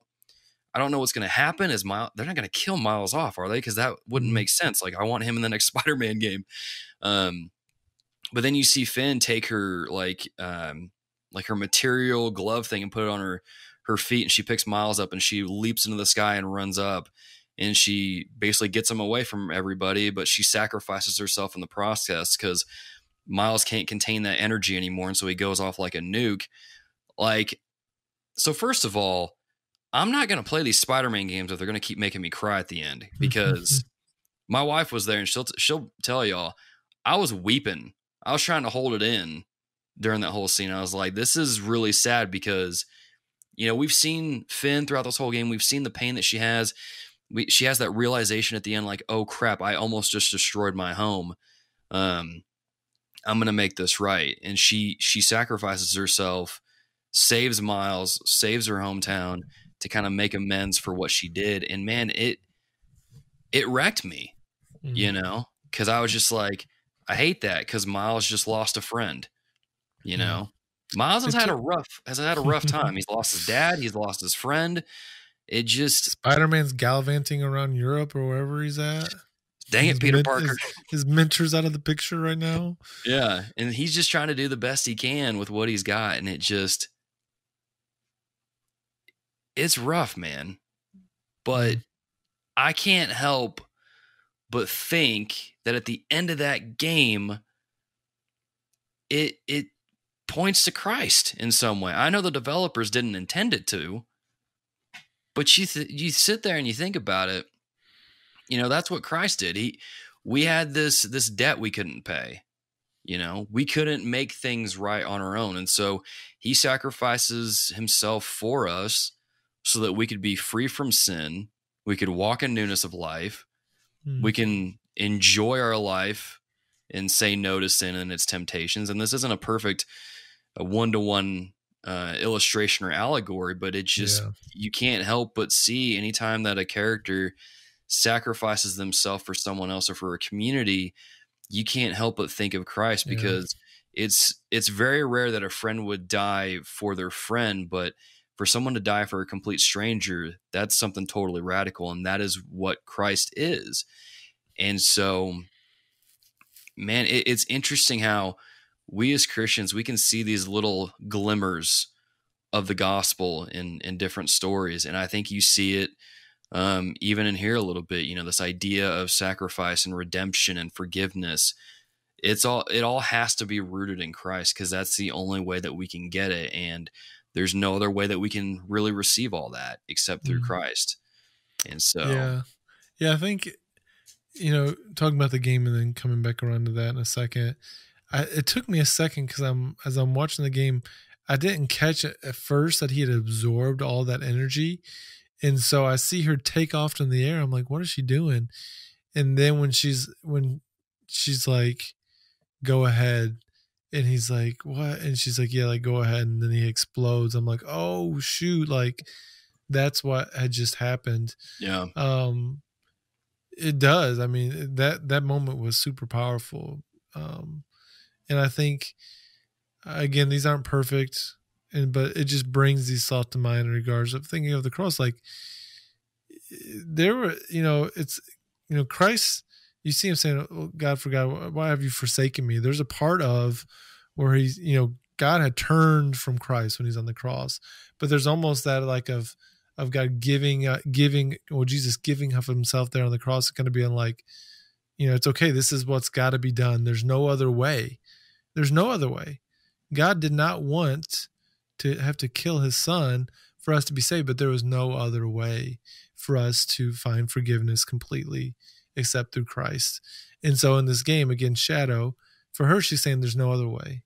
I don't know what's going to happen. Is Miles? They're not going to kill Miles off, are they? Because that wouldn't mm-hmm. make sense. Like, I want him in the next (laughs) Spider-Man game. Um, but then you see Phin take her like, um, like her material glove thing and put it on her her feet, and she picks Miles up and she leaps into the sky and runs up and she basically gets him away from everybody, but she sacrifices herself in the process because Miles can't contain that energy anymore, and so he goes off like a nuke. Like, so first of all, I'm not going to play these Spider-Man games if they're going to keep making me cry at the end (laughs) because my wife was there and she'll she'll tell y'all I was weeping. I was trying to hold it in during that whole scene. I was like, this is really sad because you know we've seen Phin throughout this whole game. We've seen the pain that she has we, she has that realization at the end like oh crap i almost just destroyed my home. Um i'm gonna make this right. And she she sacrifices herself saves miles saves her hometown to kind of make amends for what she did. And man it it wrecked me mm-hmm. you know? Because i was just like i hate that because miles just lost a friend you know? Miles has had a rough has had a rough time. He's lost his dad he's lost his friend it just Spider Man's gallivanting around Europe or wherever he's at. Dang his it, Peter Parker. His, his, mentor's out of the picture right now. Yeah. And he's just trying to do the best he can with what he's got. And it just it's rough, man. But mm. I can't help but think that at the end of that game, it it points to Christ in some way. I know the developers didn't intend it to, but you th- you sit there and you think about it. You know, that's what Christ did. He we had this this debt we couldn't pay. You know, we couldn't make things right on our own. And so he sacrifices himself for us so that we could be free from sin. We could walk in newness of life. Mm. We can enjoy our life and say no to sin and its temptations. And this isn't a perfect one to one uh, illustration or allegory, but it just yeah. you can't help but see anytime that a character sacrifices themselves for someone else or for a community, you can't help but think of Christ because yeah. it's it's very rare that a friend would die for their friend, but for someone to die for a complete stranger, that's something totally radical, and that is what Christ is. And so, man, it, it's interesting how we as Christians, we can see these little glimmers of the gospel in in different stories, and I think you see it um, even in here a little bit. You know, this idea of sacrifice and redemption and forgiveness. It's all it all has to be rooted in Christ because that's the only way that we can get it, and there's no other way that we can really receive all that except through mm-hmm. Christ. And so, yeah, yeah, I think you know, talking about the game and then coming back around to that in a second. I, it took me a second because I'm as I'm watching the game, I didn't catch it at first that he had absorbed all that energy, and so I see her take off in the air. I'm like, what is she doing? And then when she's when she's like, go ahead, and he's like, what? And she's like, yeah, like go ahead, and then he explodes. I'm like, oh shoot, like that's what had just happened. Yeah. Um, it does. I mean that that moment was super powerful. Um, and I think again these aren't perfect, and but it just brings these thoughts to mind in regards of thinking of the cross. Like there were, you know, it's you know Christ you see him saying, oh, God, for God, why have you forsaken me? There's a part of where he's, you know, God had turned from Christ when he's on the cross, but there's almost that like of, of God giving, uh, giving, or Jesus giving of himself there on the cross, kind of being like, you know, it's okay. This is what's got to be done. There's no other way. There's no other way. God did not want to have to kill his son for us to be saved, but there was no other way for us to find forgiveness completely except through Christ. And so in this game against Shadow, for her, she's saying there's no other way.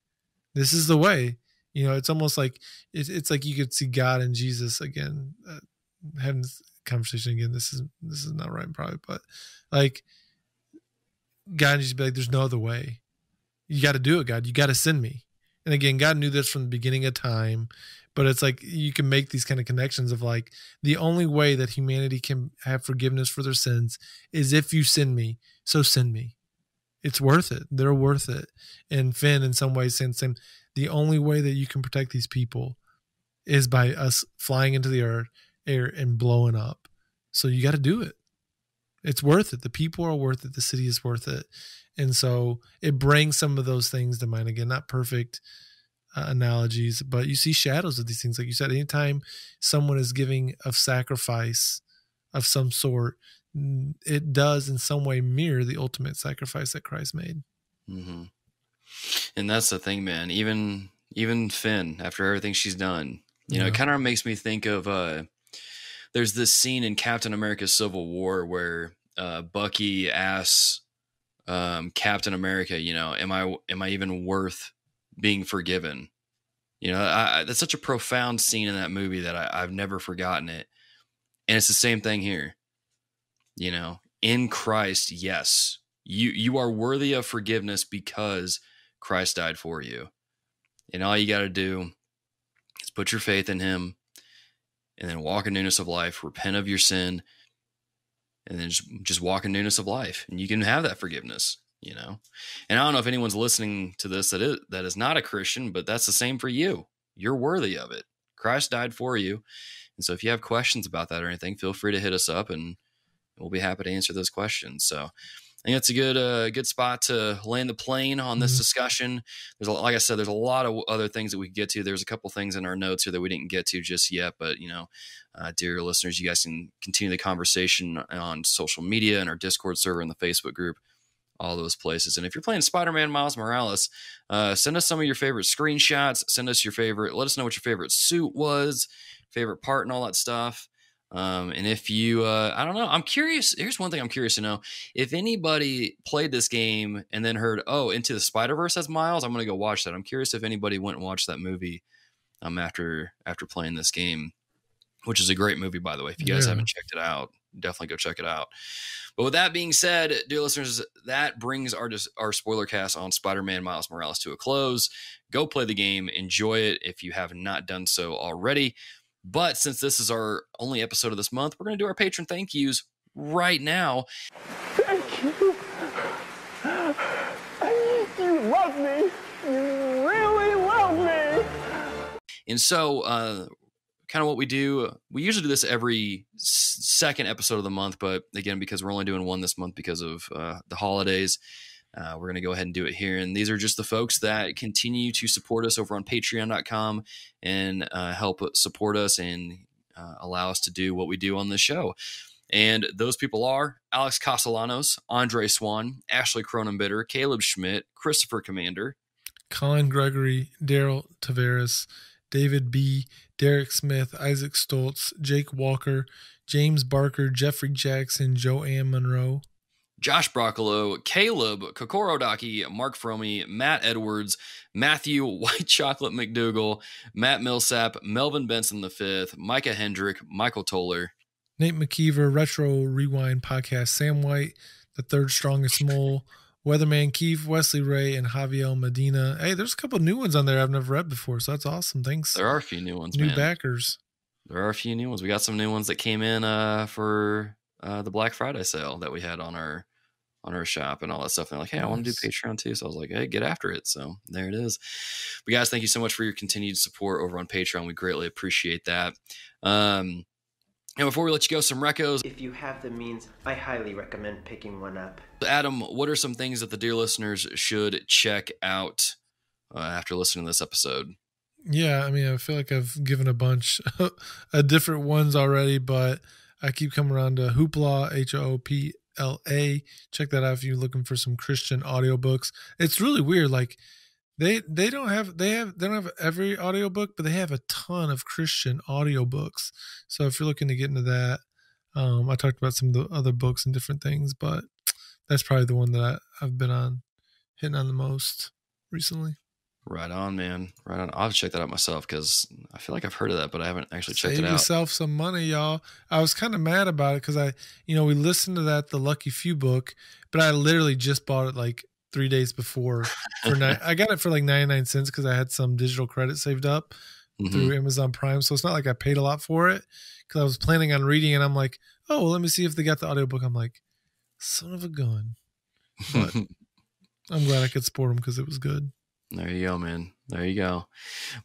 This is the way. You know, it's almost like it's, like you could see God and Jesus again, uh, having this conversation again. This is this is not right, probably, but like God needs to be like, there's no other way. You got to do it, God. You got to send me. And again, God knew this from the beginning of time, but it's like you can make these kind of connections of like the only way that humanity can have forgiveness for their sins is if you send me. So send me. It's worth it. They're worth it. And Phin, in some ways, saying same. The only way that you can protect these people is by us flying into the earth, air and blowing up. So you got to do it. It's worth it. The people are worth it. The city is worth it. And so it brings some of those things to mind. Again, not perfect uh, analogies, but you see shadows of these things. Like you said, anytime someone is giving of sacrifice of some sort, it does in some way mirror the ultimate sacrifice that Christ made. Mm-hmm. And that's the thing, man. Even even Phin, after everything she's done, you yeah. know, it kind of makes me think of uh there's this scene in Captain America Civil War where uh Bucky asks um, Captain America, you know, am I am I even worth being forgiven? You know, I, that's such a profound scene in that movie that I, I've never forgotten it. And it's the same thing here. You know, in Christ, yes, you you are worthy of forgiveness because Christ died for you. And all you got to do is put your faith in him and then walk in newness of life, repent of your sin, and then just, just walk in newness of life. And you can have that forgiveness you know? And i don't know if anyone's listening to this that is that is not a christian but that's the same for you. You're worthy of it. Christ died for you. And so if you have questions about that or anything feel free to hit us up and we'll be happy to answer those questions. So I think it's a good uh, good spot to land the plane on this mm-hmm. discussion. There's a, like I said, there's a lot of other things that we could get to. There's a couple things in our notes here that we didn't get to just yet, but you know, uh, dear listeners, you guys can continue the conversation on social media and our Discord server and the Facebook group, all those places. And if you're playing Spider-Man Miles Morales, uh, send us some of your favorite screenshots. Send us your favorite. Let us know what your favorite suit was, favorite part, and all that stuff. Um, and if you, uh, I don't know, I'm curious. Here's one thing I'm curious to know: if anybody played this game and then heard, "Oh, Into the Spider Verse has Miles," I'm going to go watch that. I'm curious if anybody went and watched that movie um, after after playing this game, which is a great movie, by the way. If you guys yeah. haven't checked it out, definitely go check it out. But with that being said, dear listeners, that brings our our spoiler cast on Spider-Man Miles Morales to a close. Go play the game, enjoy it if you have not done so already. But since this is our only episode of this month, we're going to do our patron thank yous right now. Thank you. You love me. You really love me. And so, uh, kind of what we do, we usually do this every second episode of the month, but again, because we're only doing one this month because of uh, the holidays, uh, we're going to go ahead and do it here. And these are just the folks that continue to support us over on patreon.com and uh, help support us and uh, allow us to do what we do on this show. And those people are Alex Castellanos, Andre Swan, Ashley Cronenbitter, Caleb Schmidt, Christopher Commander, Colin Gregory, Daryl Tavares, David B., Derek Smith, Isaac Stoltz, Jake Walker, James Barker, Jeffrey Jackson, Joanne Monroe, Josh Broccolo, Caleb Kokorodaki, Mark Fromy, Matt Edwards, Matthew (laughs) White Chocolate McDougal, Matt Millsap, Melvin Benson V, Micah Hendrick, Michael Toller, Nate McKeever, Retro Rewind Podcast, Sam White, The Third Strongest Mole, Weatherman Keith, Wesley Ray, and Javier Medina. Hey, there's a couple new ones on there I've never read before, so that's awesome. Thanks. There are a few new ones. New man. backers. There are a few new ones. We got some new ones that came in uh, for uh, the Black Friday sale that we had on our on our shop and all that stuff. And they're like, hey, I want to do Patreon too. So I was like, hey, get after it. So there it is. But guys, thank you so much for your continued support over on Patreon. We greatly appreciate that. Um, And before we let you go, some recos. If you have the means, I highly recommend picking one up. Adam, what are some things that the dear listeners should check out uh, after listening to this episode? Yeah, I mean, I feel like I've given a bunch (laughs) of different ones already, but I keep coming around to Hoopla, H O O P L A. Check that out if you're looking for some Christian audiobooks. It's really weird. Like they they don't have they have they don't have every audiobook, but they have a ton of Christian audiobooks. So if you're looking to get into that, um, I talked about some of the other books and different things, but that's probably the one that I, I've been on hitting on the most recently. Right on, man. Right on. I'll have to check that out myself because I feel like I've heard of that, but I haven't actually checked Save it out. yourself some money, y'all. I was kind of mad about it because I, you know, we listened to that the Lucky Few book, but I literally just bought it like three days before. For ni- (laughs) I got it for like ninety nine cents because I had some digital credit saved up Mhm. through Amazon Prime, so it's not like I paid a lot for it because I was planning on reading, and I'm like, oh, well, let me see if they got the audiobook. I'm like, son of a gun. But (laughs) I'm glad I could support them because it was good. There you go, man. There you go.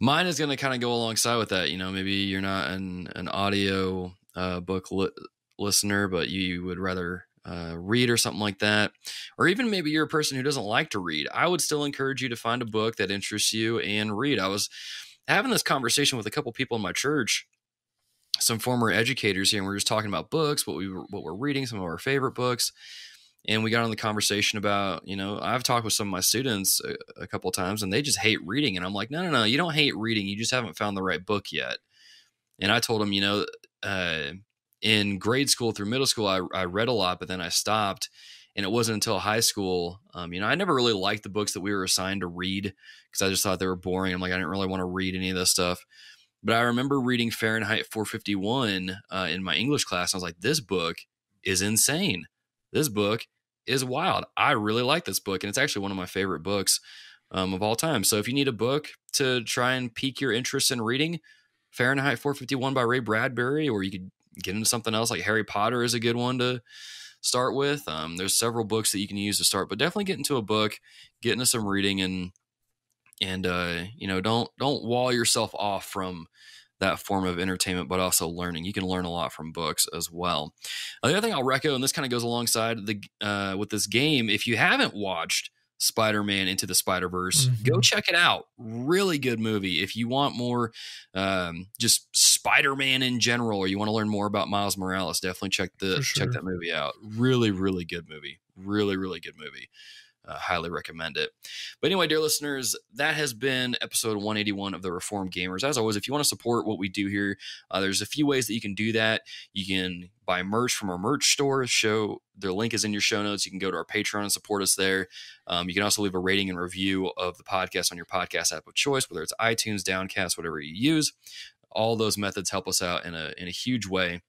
Mine is going to kind of go alongside with that. You know, maybe you're not an an audio uh, book li- listener, but you would rather uh, read or something like that, or even maybe you're a person who doesn't like to read. I would still encourage you to find a book that interests you and read. I was having this conversation with a couple people in my church, some former educators here, and we were just talking about books, what we what we're reading, some of our favorite books and we got on the conversation about you know i've talked with some of my students a, a couple times and they just hate reading and i'm like no no no you don't hate reading you just haven't found the right book yet. And i told them you know uh, in grade school through middle school I, I read a lot but then i stopped and it wasn't until high school um, you know i never really liked the books that we were assigned to read because i just thought they were boring i'm like i didn't really want to read any of this stuff. But i remember reading fahrenheit 451 uh, in my english class i was like this book is insane this book is wild. I really like this book, and it's actually one of my favorite books um, of all time. So if you need a book to try and pique your interest in reading, Fahrenheit 451 by Ray Bradbury, or you could get into something else like Harry Potter is a good one to start with. Um, there's several books that you can use to start, but definitely get into a book, get into some reading, and and uh, you know don't don't wall yourself off from that form of entertainment, but also learning. You can learn a lot from books as well. Uh, the other thing I'll reco, and this kind of goes alongside the uh, with this game, if you haven't watched Spider-Man Into the Spider-Verse, Mhm. go check it out. Really good movie. If you want more, um, just Spider-Man in general, or you want to learn more about Miles Morales, definitely check the For check that movie out. Really, really good movie. Really, really good movie. Uh, highly recommend it. But anyway, dear listeners, that has been episode 181 of the Reformed Gamers. As always, if you want to support what we do here, uh, there's a few ways that you can do that. You can buy merch from our merch store. Show the link is in your show notes. You can go to our Patreon and support us there. Um, you can also leave a rating and review of the podcast on your podcast app of choice, whether it's iTunes, Downcast, whatever you use. All those methods help us out in a in a huge way.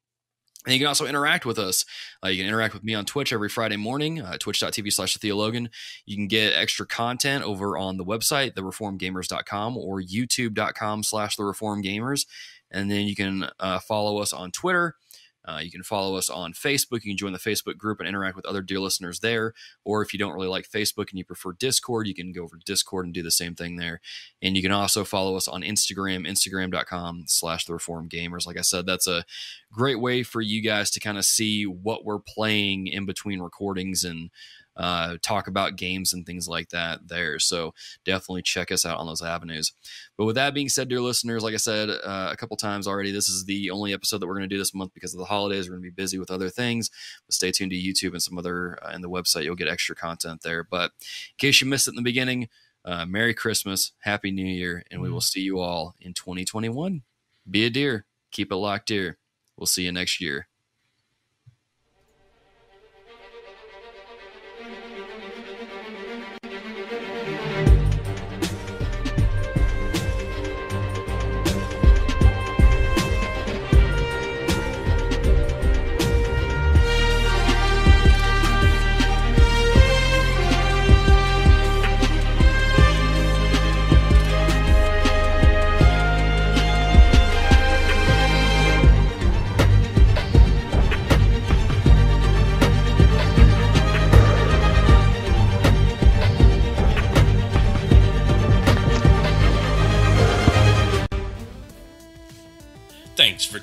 And you can also interact with us. Uh, you can interact with me on Twitch every Friday morning, uh, twitch.tv slash the TheoLogan. You can get extra content over on the website, thereformedgamers.com or youtube.com slash the reformedgamers. And then you can uh, follow us on Twitter. Uh, you can follow us on Facebook. You can join the Facebook group and interact with other dear listeners there. Or if you don't really like Facebook and you prefer Discord, you can go over to Discord and do the same thing there. And you can also follow us on Instagram, instagram.com slash the reformed gamers. Like I said, that's a great way for you guys to kind of see what we're playing in between recordings and uh, talk about games and things like that there. So definitely check us out on those avenues. But with that being said, dear listeners, like I said uh, a couple times already, this is the only episode that we're going to do this month because of the holidays. We're going to be busy with other things. But stay tuned to YouTube and some other uh, and the website. You'll get extra content there. But in case you missed it in the beginning, uh, Merry Christmas, Happy New Year, and we will see you all in 2021. Be a deer, keep it locked dear. We'll see you next year.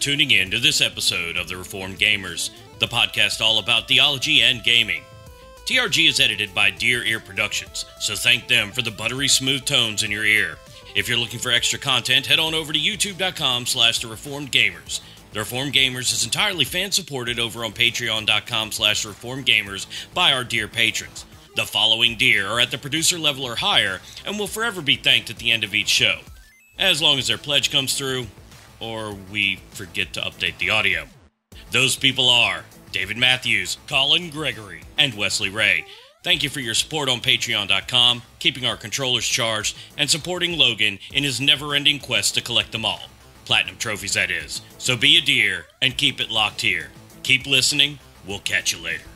Tuning in to this episode of The Reformed Gamers, the podcast all about theology and gaming. TRG is edited by Dear Ear Productions, so thank them for the buttery smooth tones in your ear. If you're looking for extra content, head on over to youtube.com slash the reformed gamers. The Reformed Gamers is entirely fan supported over on patreon.com slash reformed gamers by our dear patrons. The following deer are at the producer level or higher and will forever be thanked at the end of each show. As long as their pledge comes through, or we forget to update the audio. Those people are David Matthews, Colin Gregory, and Wesley Ray. Thank you for your support on patreon.com, keeping our controllers charged, and supporting Logan in his never ending quest to collect them all. Platinum trophies, that is. So be a dear and keep it locked here. Keep listening. We'll catch you later.